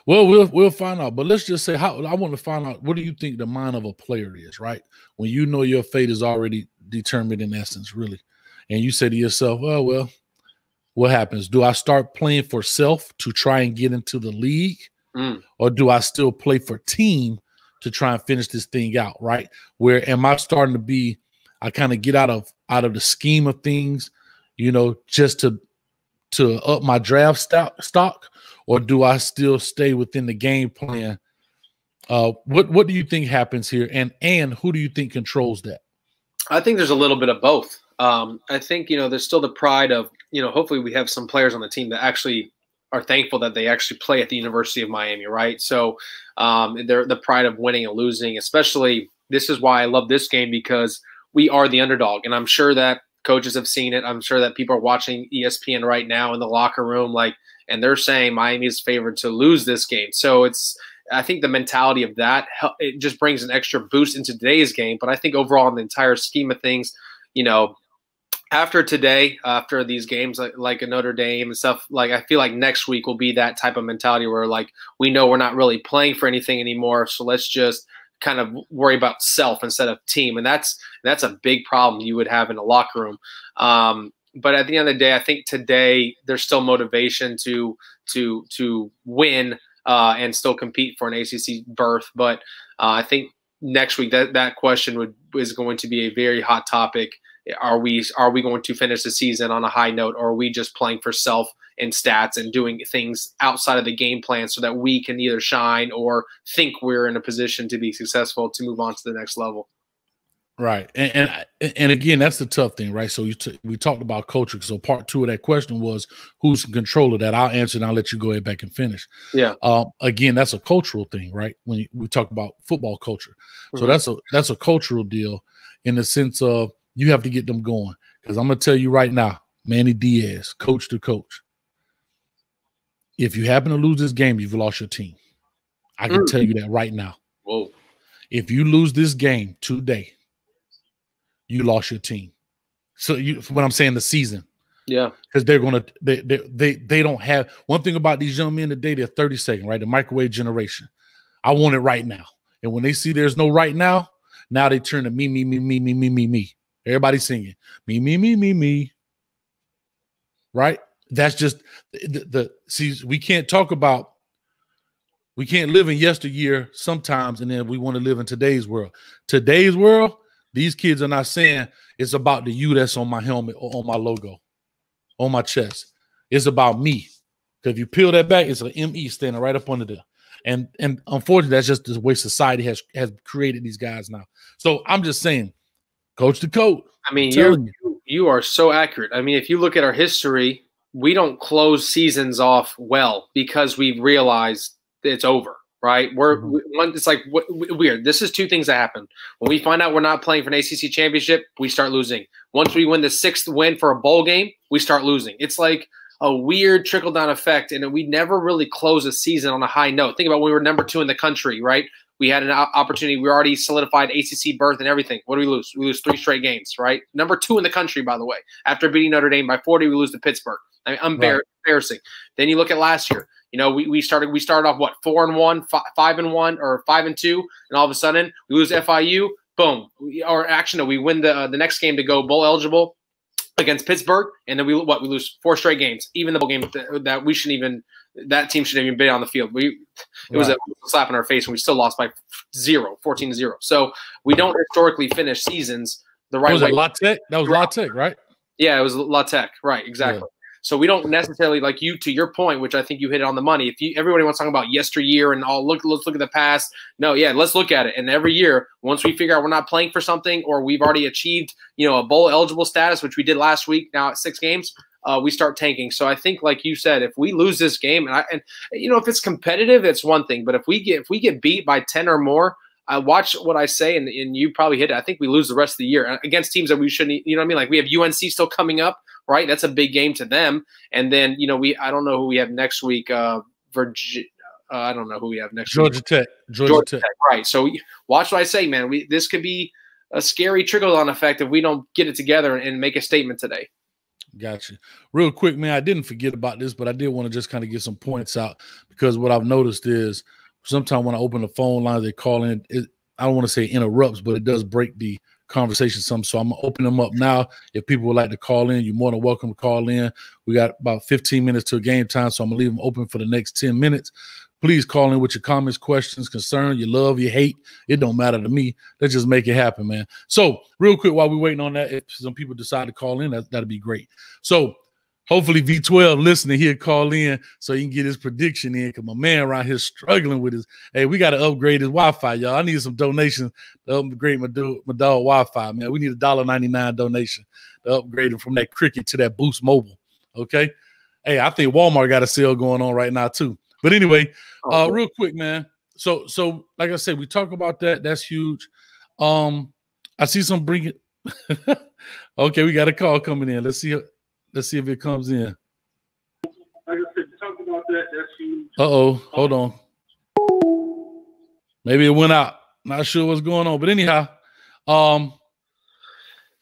Well, we'll we'll find out. But let's just say how I want to find out what do you think the mind of a player is, right? When you know your fate is already determined in essence, really. And you say to yourself, Oh, well, what happens? Do I start playing for self to try and get into the league? Mm. Or do I still play for team to try and finish this thing out? Right? Where am I starting to be? I kind of get out of out of the scheme of things, you know, just to to up my draft stock, stock or do I still stay within the game plan? Uh, what what do you think happens here, and and who do you think controls that? I think there's a little bit of both. Um, I think you know there's still the pride of you know hopefully we have some players on the team that actually are thankful that they actually play at the University of Miami, right? So um, they're the pride of winning and losing, especially this is why I love this game because we are the underdog, and I'm sure that coaches have seen it. I'm sure that people are watching ESPN right now in the locker room, like and they're saying Miami is favored to lose this game. So it's I think the mentality of that it just brings an extra boost into today's game. But I think overall in the entire scheme of things, you know, after today, after these games like, like a Notre Dame and stuff, like I feel like next week will be that type of mentality where like we know we're not really playing for anything anymore, so let's just kind of worry about self instead of team, and that's that's a big problem you would have in a locker room. Um, but at the end of the day, I think today there's still motivation to to to win uh, and still compete for an ACC berth. But uh, I think next week that that question would is going to be a very hot topic. Are we are we going to finish the season on a high note, or are we just playing for self and stats and doing things outside of the game plan so that we can either shine or think we're in a position to be successful to move on to the next level? Right, and, and and again, that's the tough thing, right? So you we talked about culture. So part two of that question was who's in control of that. I'll answer, and I'll let you go ahead back and finish. Yeah. Um, again, that's a cultural thing, right? When you, we talk about football culture, mm-hmm. so that's a that's a cultural deal in the sense of you have to get them going. Because I'm gonna tell you right now, Manny Diaz, coach to coach. If you happen to lose this game, you've lost your team. I can mm-hmm. tell you that right now. Whoa. If you lose this game today you lost your team. So you what I'm saying the season. Yeah. Because they're gonna they, they they they don't have one thing about these young men today, they're 30 second, right? The microwave generation. I want it right now. And when they see there's no right now, now they turn to me, me, me, me, me, me, me, me. Everybody singing me, me, me, me, me. Right? That's just the, the see, we can't talk about we can't live in yesteryear sometimes, and then we want to live in today's world. Today's world, these kids are not saying it's about the you that's on my helmet or on my logo, on my chest. It's about me. Because if you peel that back, it's an ME standing right up under there. And and unfortunately, that's just the way society has has created these guys now. So I'm just saying, coach to coach. I mean, you're, you you are so accurate. I mean, if you look at our history, we don't close seasons off well because we realize it's over right? We're mm-hmm. we, it's like weird. This is two things that happen. When we find out we're not playing for an ACC championship, we start losing. Once we win the sixth win for a bowl game, we start losing. It's like a weird trickle down effect, and we never really close a season on a high note. Think about when we were number two in the country, right? We had an opportunity. We already solidified ACC berth and everything. What do we lose? We lose three straight games, right? Number two in the country, by the way. After beating Notre Dame by 40, we lose to Pittsburgh. I mean, embar- right. embarrassing. Then you look at last year. You know, we, we started we started off what four and one, five, five and one, or five and two, and all of a sudden we lose FIU. Boom. We, or actually, no, we win the uh, the next game to go bowl eligible against Pittsburgh, and then we what we lose four straight games, even the bowl game that, that we shouldn't even that team should have even been on the field. We it was a slap in our face, and we still lost by zero, 14 to zero. So we don't historically finish seasons the right was way. it La Tech? That was La Tech, right? Yeah, it was La Tech, right? Exactly. So we don't necessarily like you to your point, which I think you hit it on the money. If you everybody wants to talk about yesteryear and all look, let's look at the past. No, yeah, let's look at it. And every year, once we figure out we're not playing for something or we've already achieved, you know, a bowl eligible status, which we did last week, now at six games, uh, we start tanking. So I think, like you said, if we lose this game, and I and you know, if it's competitive, it's one thing. But if we get if we get beat by ten or more, I watch what I say, and, and you probably hit it. I think we lose the rest of the year uh, against teams that we shouldn't. You know what I mean? Like we have UNC still coming up, right? That's a big game to them. And then you know we I don't know who we have next week. Uh, Virginia. Uh, I don't know who we have next week. Georgia Tech. Georgia, Georgia Tech. Tech, right? So watch what I say, man. We this could be a scary trickle down effect if we don't get it together and make a statement today. Gotcha. Real quick, man. I didn't forget about this, but I did want to just kind of get some points out because what I've noticed is sometimes when I open the phone line, they call in. It, I don't want to say interrupts, but it does break the conversation some. So I'm gonna open them up now. If people would like to call in, you're more than welcome to call in. We got about 15 minutes to game time, so I'm gonna leave them open for the next 10 minutes. Please call in with your comments, questions, concern, your love, your hate. It don't matter to me. Let's just make it happen, man. So, real quick, while we're waiting on that, if some people decide to call in, that, that'd be great. So, hopefully, V12 listening, he'll call in so he can get his prediction in. Because my man around here struggling with his. Hey, we got to upgrade his Wi-Fi, y'all. I need some donations to upgrade my, do, my dog Wi-Fi, man. We need a dollar ninety nine donation to upgrade him from that Cricket to that Boost Mobile. Okay. Hey, I think Walmart got a sale going on right now too. But anyway, uh, real quick, man. So, so like I said, we talk about that. That's huge. Um, I see some bring it. okay, we got a call coming in. Let's see. Let's see if it comes in. Like I said, talk about that. That's huge. Uh oh, hold on. Maybe it went out. Not sure what's going on, but anyhow, um,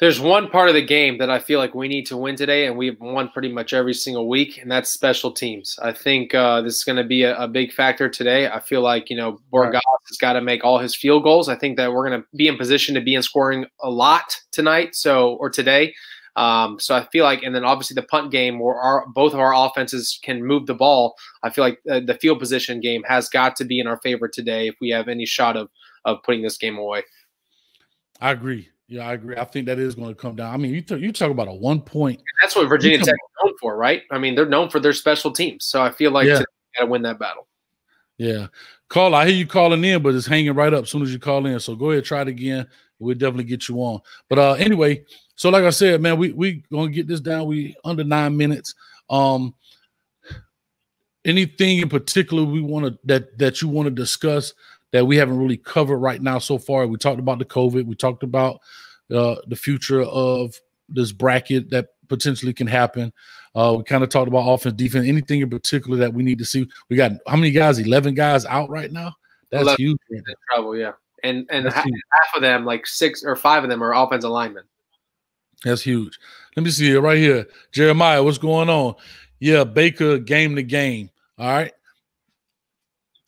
There's one part of the game that I feel like we need to win today, and we've won pretty much every single week, and that's special teams. I think uh, this is going to be a, a big factor today. I feel like you know Borgas has got to make all his field goals. I think that we're going to be in position to be in scoring a lot tonight, so or today. Um, so I feel like, and then obviously the punt game, where our both of our offenses can move the ball. I feel like uh, the field position game has got to be in our favor today if we have any shot of of putting this game away. I agree. Yeah, I agree. I think that is going to come down. I mean, you th- you talk about a one point. That's what Virginia Tech is known for, right? I mean, they're known for their special teams. So I feel like Yeah. got to win that battle. Yeah, call. I hear you calling in, but it's hanging right up as soon as you call in. So go ahead, try it again. We'll definitely get you on. But uh, anyway, so like I said, man, we we gonna get this down. We under nine minutes. Um, anything in particular we want to that that you want to discuss that we haven't really covered right now so far? We talked about the COVID. We talked about uh, the future of this bracket that potentially can happen. Uh, we kind of talked about offense, defense. Anything in particular that we need to see? We got how many guys? Eleven guys out right now. That's 11 huge. in trouble, yeah. And and That's ha- huge. half of them, like six or five of them, are offensive linemen. That's huge. Let me see it right here. Jeremiah, what's going on? Yeah, Baker game to game. All right.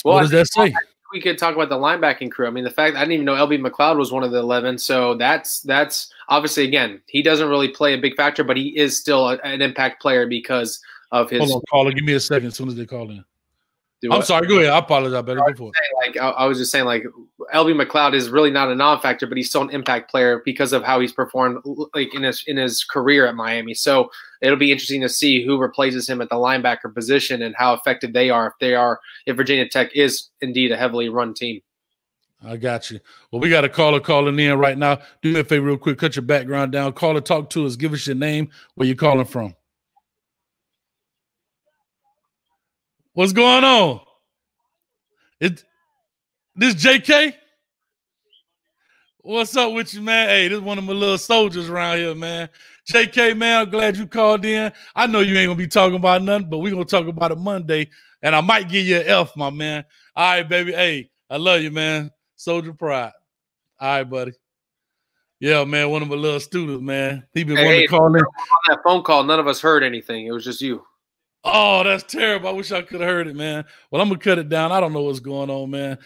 Well, what does that say? We could talk about the linebacking crew. I mean, the fact I didn't even know LB McCloud was one of the eleven. So that's that's obviously again he doesn't really play a big factor, but he is still a, an impact player because of his. Hold on, caller. Give me a second as soon as they call in. I'm sorry. Go ahead. I apologize. Better for it. Like I, I was just saying, like LB McCloud is really not a non-factor, but he's still an impact player because of how he's performed, like in his in his career at Miami. So it'll be interesting to see who replaces him at the linebacker position and how effective they are if they are if Virginia Tech is indeed a heavily run team. I got you. Well, we got a caller calling in right now. Do me a favor, real quick. Cut your background down. Caller, talk to us. Give us your name. Where you calling from? What's going on? It this JK? What's up with you, man? Hey, this is one of my little soldiers around here, man. JK, man, I'm glad you called in. I know you ain't gonna be talking about nothing, but we're gonna talk about it Monday, and I might give you an F, my man. All right, baby. Hey, I love you, man. Soldier pride. All right, buddy. Yeah, man, one of my little students, man. He been Hey, wanting hey, to call in. on that phone call, none of us heard anything. It was just you. Oh, that's terrible. I wish I could have heard it, man. Well, I'm gonna cut it down. I don't know what's going on, man.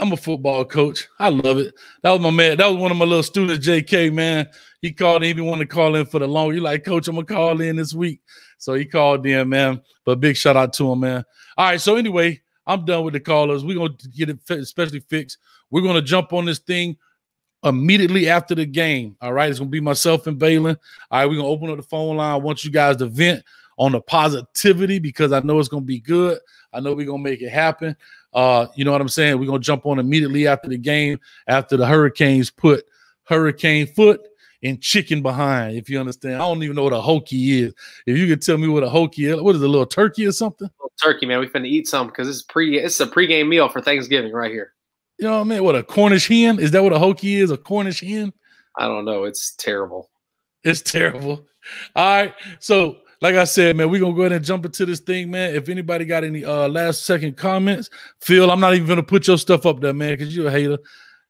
I'm a football coach. I love it. That was my man. That was one of my little students, JK, man. He called in. He wanted to call in for the long. You like, coach, I'm gonna call in this week. So he called in, man. But big shout out to him, man. All right. So anyway, I'm done with the callers. We're gonna get it especially fixed. We're gonna jump on this thing immediately after the game. All right. It's gonna be myself and Balin. All right, we're gonna open up the phone line. I want you guys to vent on the positivity because I know it's gonna be good. I know we're gonna make it happen. Uh, you know what I'm saying? We're gonna jump on immediately after the game, after the Hurricanes put Hurricane foot and chicken behind, if you understand. I don't even know what a hokey is. If you could tell me what a hokey is, what is it, a little turkey or something? Turkey, man. We finna eat some because it's pre it's a pregame meal for Thanksgiving right here. You know what I mean? What a Cornish hen? Is that what a hokey is? A Cornish hen? I don't know. It's terrible. It's terrible. All right. So like I said, man, we're gonna go ahead and jump into this thing, man. If anybody got any uh last second comments, Phil, I'm not even gonna put your stuff up there, man, because you're a hater.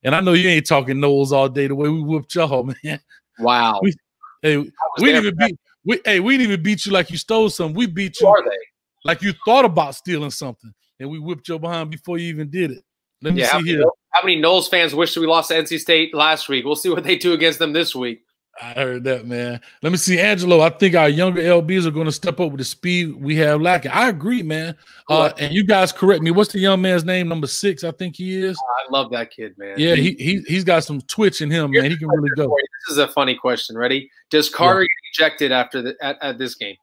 And I know you ain't talking Noles all day the way we whooped y'all, man. Wow. We, hey, we didn't even beat we hey, we didn't even beat you like you stole something. We beat Who you are they? like you thought about stealing something, and we whipped your behind before you even did it. Let me Yeah, how see many, here. how many Noles fans wish we lost to NC State last week? We'll see what they do against them this week. I heard that, man. Let me see, Angelo. I think our younger LBs are going to step up with the speed we have lacking. I agree, man. Uh, and you guys correct me. What's the young man's name? Number six, I think he is. I love that kid, man. Yeah, he he he's got some twitch in him, man. He can really go. This is a funny question. Ready? Does Carter get ejected after the at, at this game?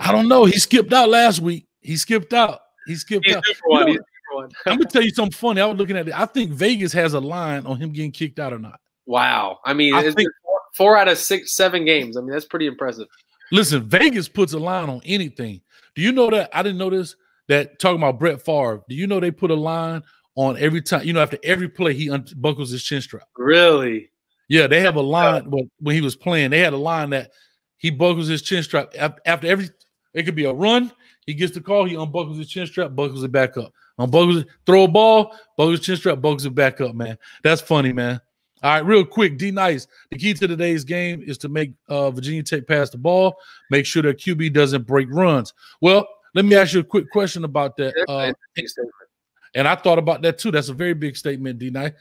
I don't know. He skipped out last week. He skipped out. He skipped He's out. one. You know, one. I'm gonna tell you something funny. I was looking at it. I think Vegas has a line on him getting kicked out or not. Wow. I mean, I think- four, out of six, seven games. I mean, that's pretty impressive. Listen, Vegas puts a line on anything. Do you know that? I didn't know this. That talking about Brett Favre. Do you know they put a line on every time? You know, after every play, he unbuckles his chin strap. Really? Yeah, they have a line uh, when, when he was playing. They had a line that he buckles his chin strap after every. It could be a run. He gets the call. He unbuckles his chin strap, buckles it back up. Unbuckles it, throw a ball, buckles his chin strap, buckles it back up. Man, that's funny, man. All right, real quick, D Nice. The key to today's game is to make uh, Virginia Tech pass the ball. Make sure that QB doesn't break runs. Well, let me ask you a quick question about that. Uh, and I thought about that too. That's a very big statement, D Nice.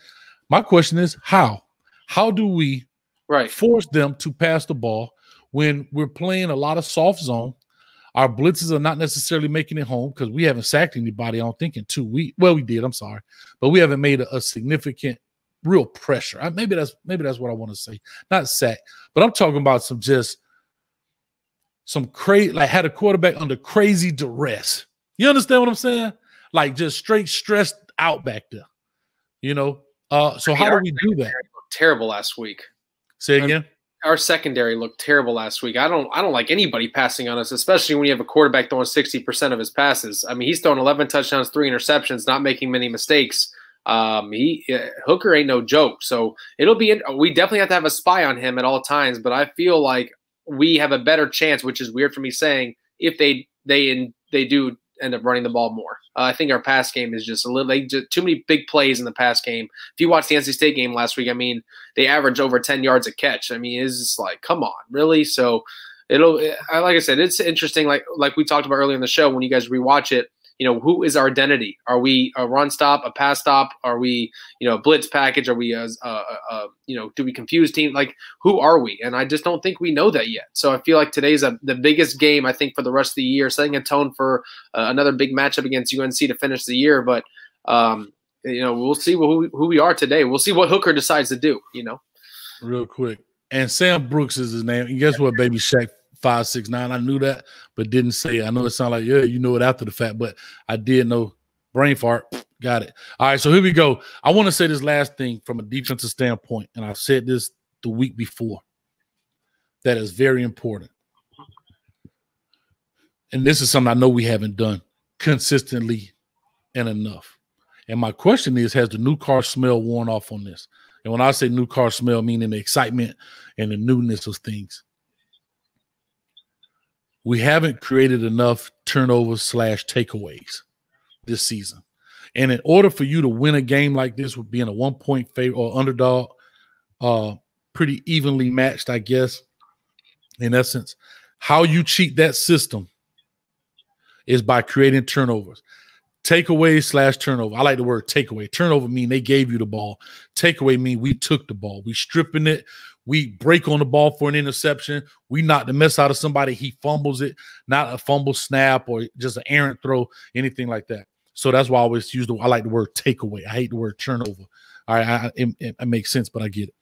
My question is how? How do we right force them to pass the ball when we're playing a lot of soft zone? Our blitzes are not necessarily making it home because we haven't sacked anybody. I don't think in two weeks. Well, we did. I'm sorry, but we haven't made a, a significant, real pressure. I, maybe that's maybe that's what I want to say. Not sack, but I'm talking about some just some crazy. Like had a quarterback under crazy duress. You understand what I'm saying? Like just straight stressed out back there. You know. Uh, so how do we do that? Terrible last week. Say again. Our secondary looked terrible last week. I don't I don't like anybody passing on us, especially when you have a quarterback throwing 60% of his passes. I mean, he's throwing 11 touchdowns, three interceptions, not making many mistakes. Um, he uh, Hooker ain't no joke. So it'll be we definitely have to have a spy on him at all times, but I feel like we have a better chance, which is weird for me saying, if they they and they do end up running the ball more. Uh, I think our pass game is just a little like just too many big plays in the pass game. If you watch the NC State game last week, I mean, they average over 10 yards a catch. I mean, it's just like, come on, really? So it'll like I said, it's interesting. Like like we talked about earlier in the show when you guys rewatch it. You know, who is our identity? Are we a run stop, a pass stop? Are we, you know, blitz package? Are we, a, a, a, you know, do we confuse team? Like, who are we? And I just don't think we know that yet. So I feel like today's a, the biggest game, I think, for the rest of the year, setting a tone for uh, another big matchup against UNC to finish the year. But, um, you know, we'll see who, who we are today. We'll see what Hooker decides to do, you know? real quick. And Sam Brooks is his name. And guess what, baby Shaq five six nine. I knew that, but didn't say. it. I know it sounded like yeah, you know it after the fact, but I did know. Brain fart. Got it. All right, so here we go. I want to say this last thing from a defensive standpoint, and I've said this the week before. That is very important. And this is something I know we haven't done consistently and enough. And my question is, has the new car smell worn off on this? And when I say new car smell, meaning the excitement and the newness of things. We haven't created enough turnovers slash takeaways this season. And in order for you to win a game like this with being a one point favorite or underdog, uh, pretty evenly matched, I guess, in essence, how you cheat that system is by creating turnovers. Takeaway slash turnover. I like the word takeaway. Turnover mean they gave you the ball. Takeaway mean we took the ball. We stripping it. We break on the ball for an interception. We knock the mess out of somebody. He fumbles it, not a fumble snap or just an errant throw, anything like that. So that's why I always use the. I like the word takeaway. I hate the word turnover. All right, I, it, it makes sense, but I get it.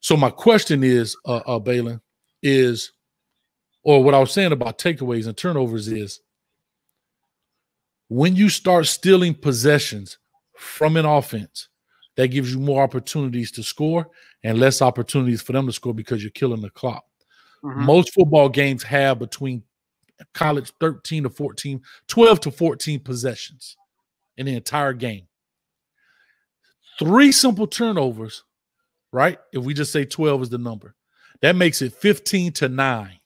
So my question is, uh, uh Balin, is, or what I was saying about takeaways and turnovers is, when you start stealing possessions from an offense, that gives you more opportunities to score and less opportunities for them to score because you're killing the clock. Mm-hmm. Most football games have between college 13 to 14, 12 to 14 possessions in the entire game. Three simple turnovers, right? If we just say 12 is the number, that makes it 15 to 9.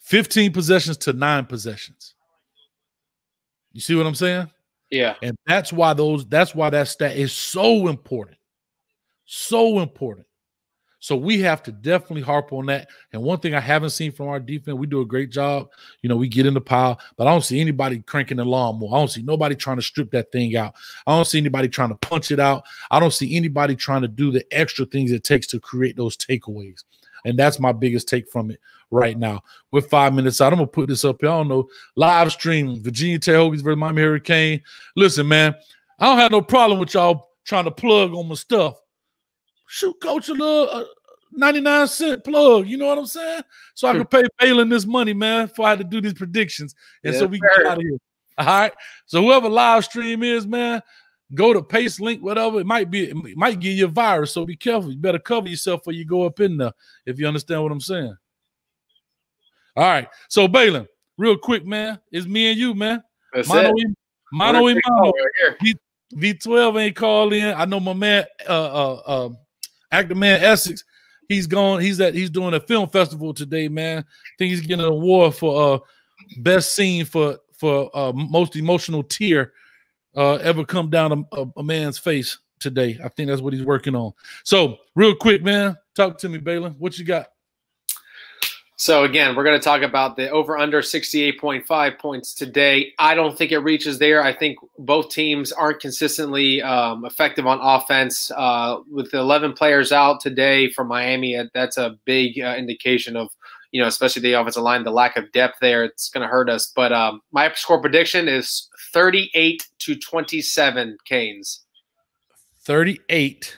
15 possessions to nine possessions. You see what I'm saying? Yeah. And that's why those that's why that stat is so important. So important. So we have to definitely harp on that. And one thing I haven't seen from our defense, we do a great job. You know, we get in the pile, but I don't see anybody cranking the lawnmower. I don't see nobody trying to strip that thing out. I don't see anybody trying to punch it out. I don't see anybody trying to do the extra things it takes to create those takeaways. And that's my biggest take from it right now. With five minutes out, I'm gonna put this up here. I don't know. Live stream Virginia Tech Hokies versus Miami Hurricane. Listen, man, I don't have no problem with y'all trying to plug on my stuff. Shoot, coach, a little uh, 99 cent plug. You know what I'm saying? So I can pay Balin this money, man, before I had to do these predictions. And so we get out of here. All right. So whoever live stream is, man, go to paste link, whatever. It might be, it might give you a virus. So be careful. You better cover yourself before you go up in there, if you understand what I'm saying. All right. So Balin, real quick, man, it's me and you, man. That's Mono, it. Mono, Mono, Mono. V, V12 ain't called in. I know my man, uh, uh, uh, actor man Essex. He's gone. He's at. He's doing a film festival today, man. I think he's getting an award for uh best scene for for uh most emotional tear uh, ever come down a, a, a, man's face today. I think that's what he's working on. So, real quick, man, talk to me, Balin. What you got? So again, we're going to talk about the over under 68.5 points today. I don't think it reaches there. I think both teams aren't consistently um, effective on offense. Uh, with the 11 players out today for Miami, that's a big uh, indication of you know, especially the offensive line, the lack of depth there, it's going to hurt us. But um, my score prediction is 38 to 27 Canes. 38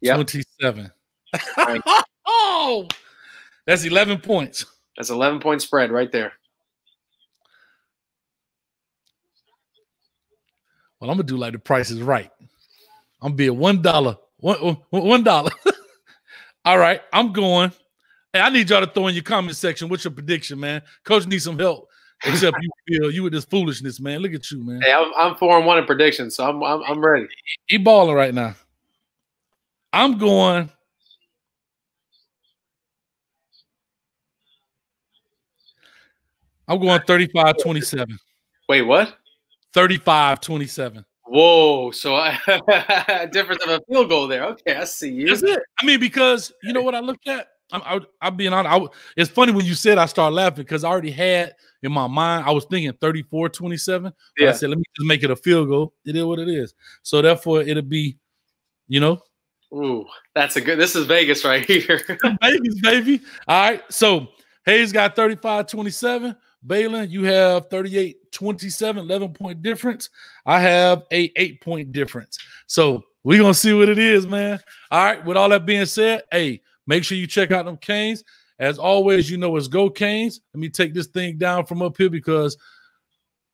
yep. 27. oh, that's 11 points. That's 11 point spread right there. Well, I'm gonna do like the price is right. I'm gonna be one dollar. One one dollar. All right, I'm going. Hey, I need y'all to throw in your comment section. What's your prediction, man? Coach needs some help. Except you feel you with this foolishness, man. Look at you, man. Hey, I'm, I'm four and one in predictions, so I'm I'm, I'm ready. He balling right now. I'm going. I'm going 35 27. Wait, what? 35 27. Whoa, so a difference of a field goal there. Okay, I see you. That's it. I mean, because you know what I looked at? I'm, I, I'm being honest. I, it's funny when you said I started laughing because I already had in my mind, I was thinking 34 27. Yeah. I said, let me just make it a field goal. It is what it is. So therefore, it'll be, you know. Ooh, that's a good. This is Vegas right here. Vegas, baby. All right. So Hayes got 35 27. Balin, you have 38 27, 11 point difference. I have a eight point difference. So we're going to see what it is, man. All right. With all that being said, hey, Make sure you check out them Canes. As always, you know it's Go Canes. Let me take this thing down from up here because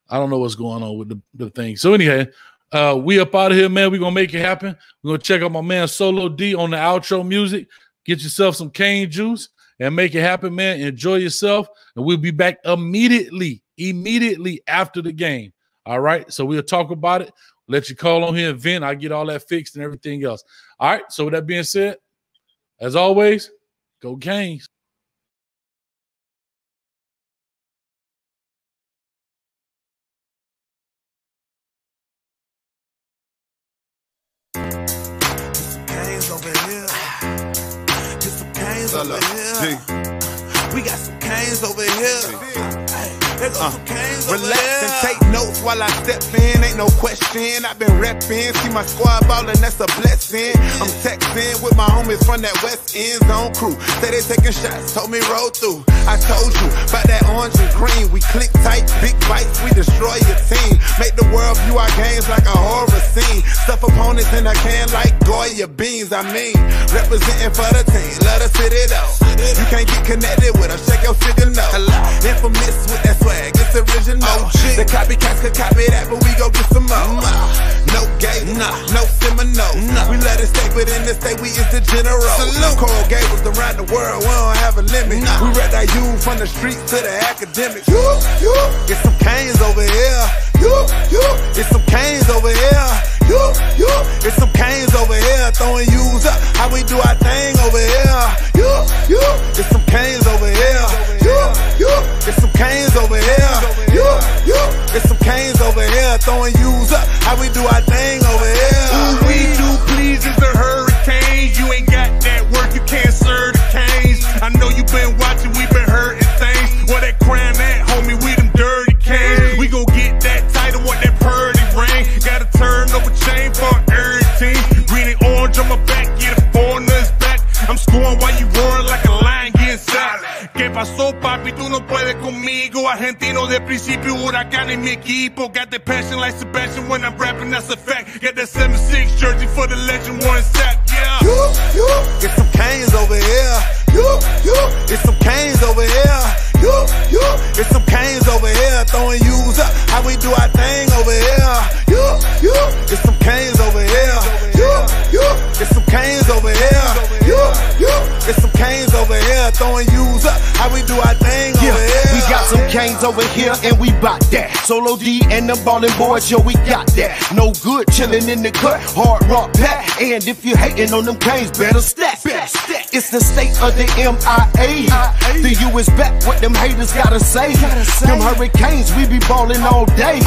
I don't know what's going on with the, the thing. So anyway, uh, we up out of here, man. We're gonna make it happen. We're gonna check out my man Solo D on the outro music. Get yourself some cane juice and make it happen, man. Enjoy yourself, and we'll be back immediately, immediately after the game. All right. So we'll talk about it. Let you call on here and vent. I get all that fixed and everything else. All right. So with that being said, as always, go Canes. over here. Get some canes over here. We got some canes over here. Some uh, Relax and take notes while I step in, ain't no question. I've been reppin', see my squad ballin', that's a blessing. I'm texting with my homies from that West End Zone crew. Say they taking shots, told me roll through. I told you about that orange and green. We click tight, big bites, we destroy your team. Make the world view our games like a horror scene. Stuff opponents in a can like Goya beans. I mean, representing for the team, let us hit it up. You can't get connected with us, check your signal. Infamous with that swag, it's original. Oh, the copycats could copy that, but we go get some more. No gay, no Seminoles. We let it stay, but in the state we is the general. Salute. Coral Gables around the world, we don't have a limit. We read that youth from the streets to the academics. You, you, get some canes over here. You, you, get some canes over here. You, you, get some canes over here. Throwing U's up, how we do our thing over here. You, you, get some canes over here. You, you, get some canes over here. You, you, get some canes over here. Throwing U's up, how we do our thing over here. Who we do please is the hurricanes. You ain't got that work, you can't serve the canes. I know you been watching, pasó, papi? Tú no puedes conmigo. Argentino de principio, huracán en mi equipo. Got the passion like Sebastian when I'm rapping, that's a fact. Got that 7-6 jersey for the legend, one sack, yeah. You, you, get some canes over here. You, you, get some canes over here. You, you, get some canes over here. Throwing U's up, how we do our thing over here. You, you, get some canes over here. You, you, get some canes over here. You, some canes over here. Throwing U's up, how we do our thing over here. We got some canes over here and we bout that. Solo D and the ballin' boys, yo, we got that. No good chillin' in the cut, hard rock pack. And if you hating on them canes, better stack. It's the state of the MIA. The U is back, what them haters gotta say. Them hurricanes, we be ballin' all day.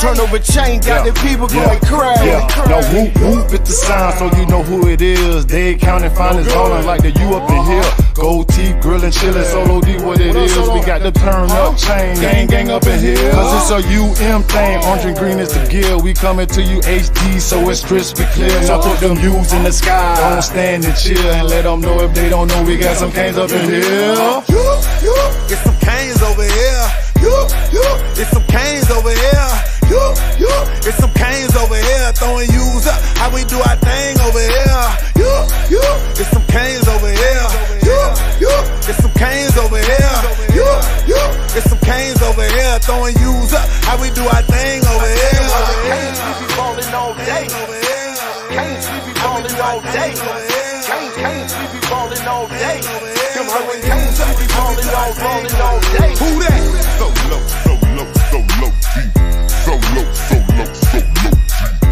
Turn over chain, got the people going crazy. Yeah, no whoop whoop at the sign so you know who it is. They counting finest ballin' like the U up in here. Gold teeth, grillin', chillin', solo D what it is. We got the turn up chain, gang gang up in here. Cause it's a UM thing, orange and green is the gear. We coming to you HD so it's crispy clear. Now put them U's in the sky. Don't stand and chill and let them know if they don't know we got some canes up in here. You, you, get some canes over here. You, you, get some canes over here. You, you, get some canes over here. Throwing U's up, how we do our thing over here. You, you, get some canes over here. You, you, get some canes over here. You, you, get some canes over here. Throwing U's up, how we do our thing over here. Canes, we be ballin' all day. Canes, we be ballin' all day. Canes, canes, we be ballin' all day. Them hurricanes, we be ballin' all, ballin' all day. Who that? So low, so low, so low, deep. So low, so low, so low,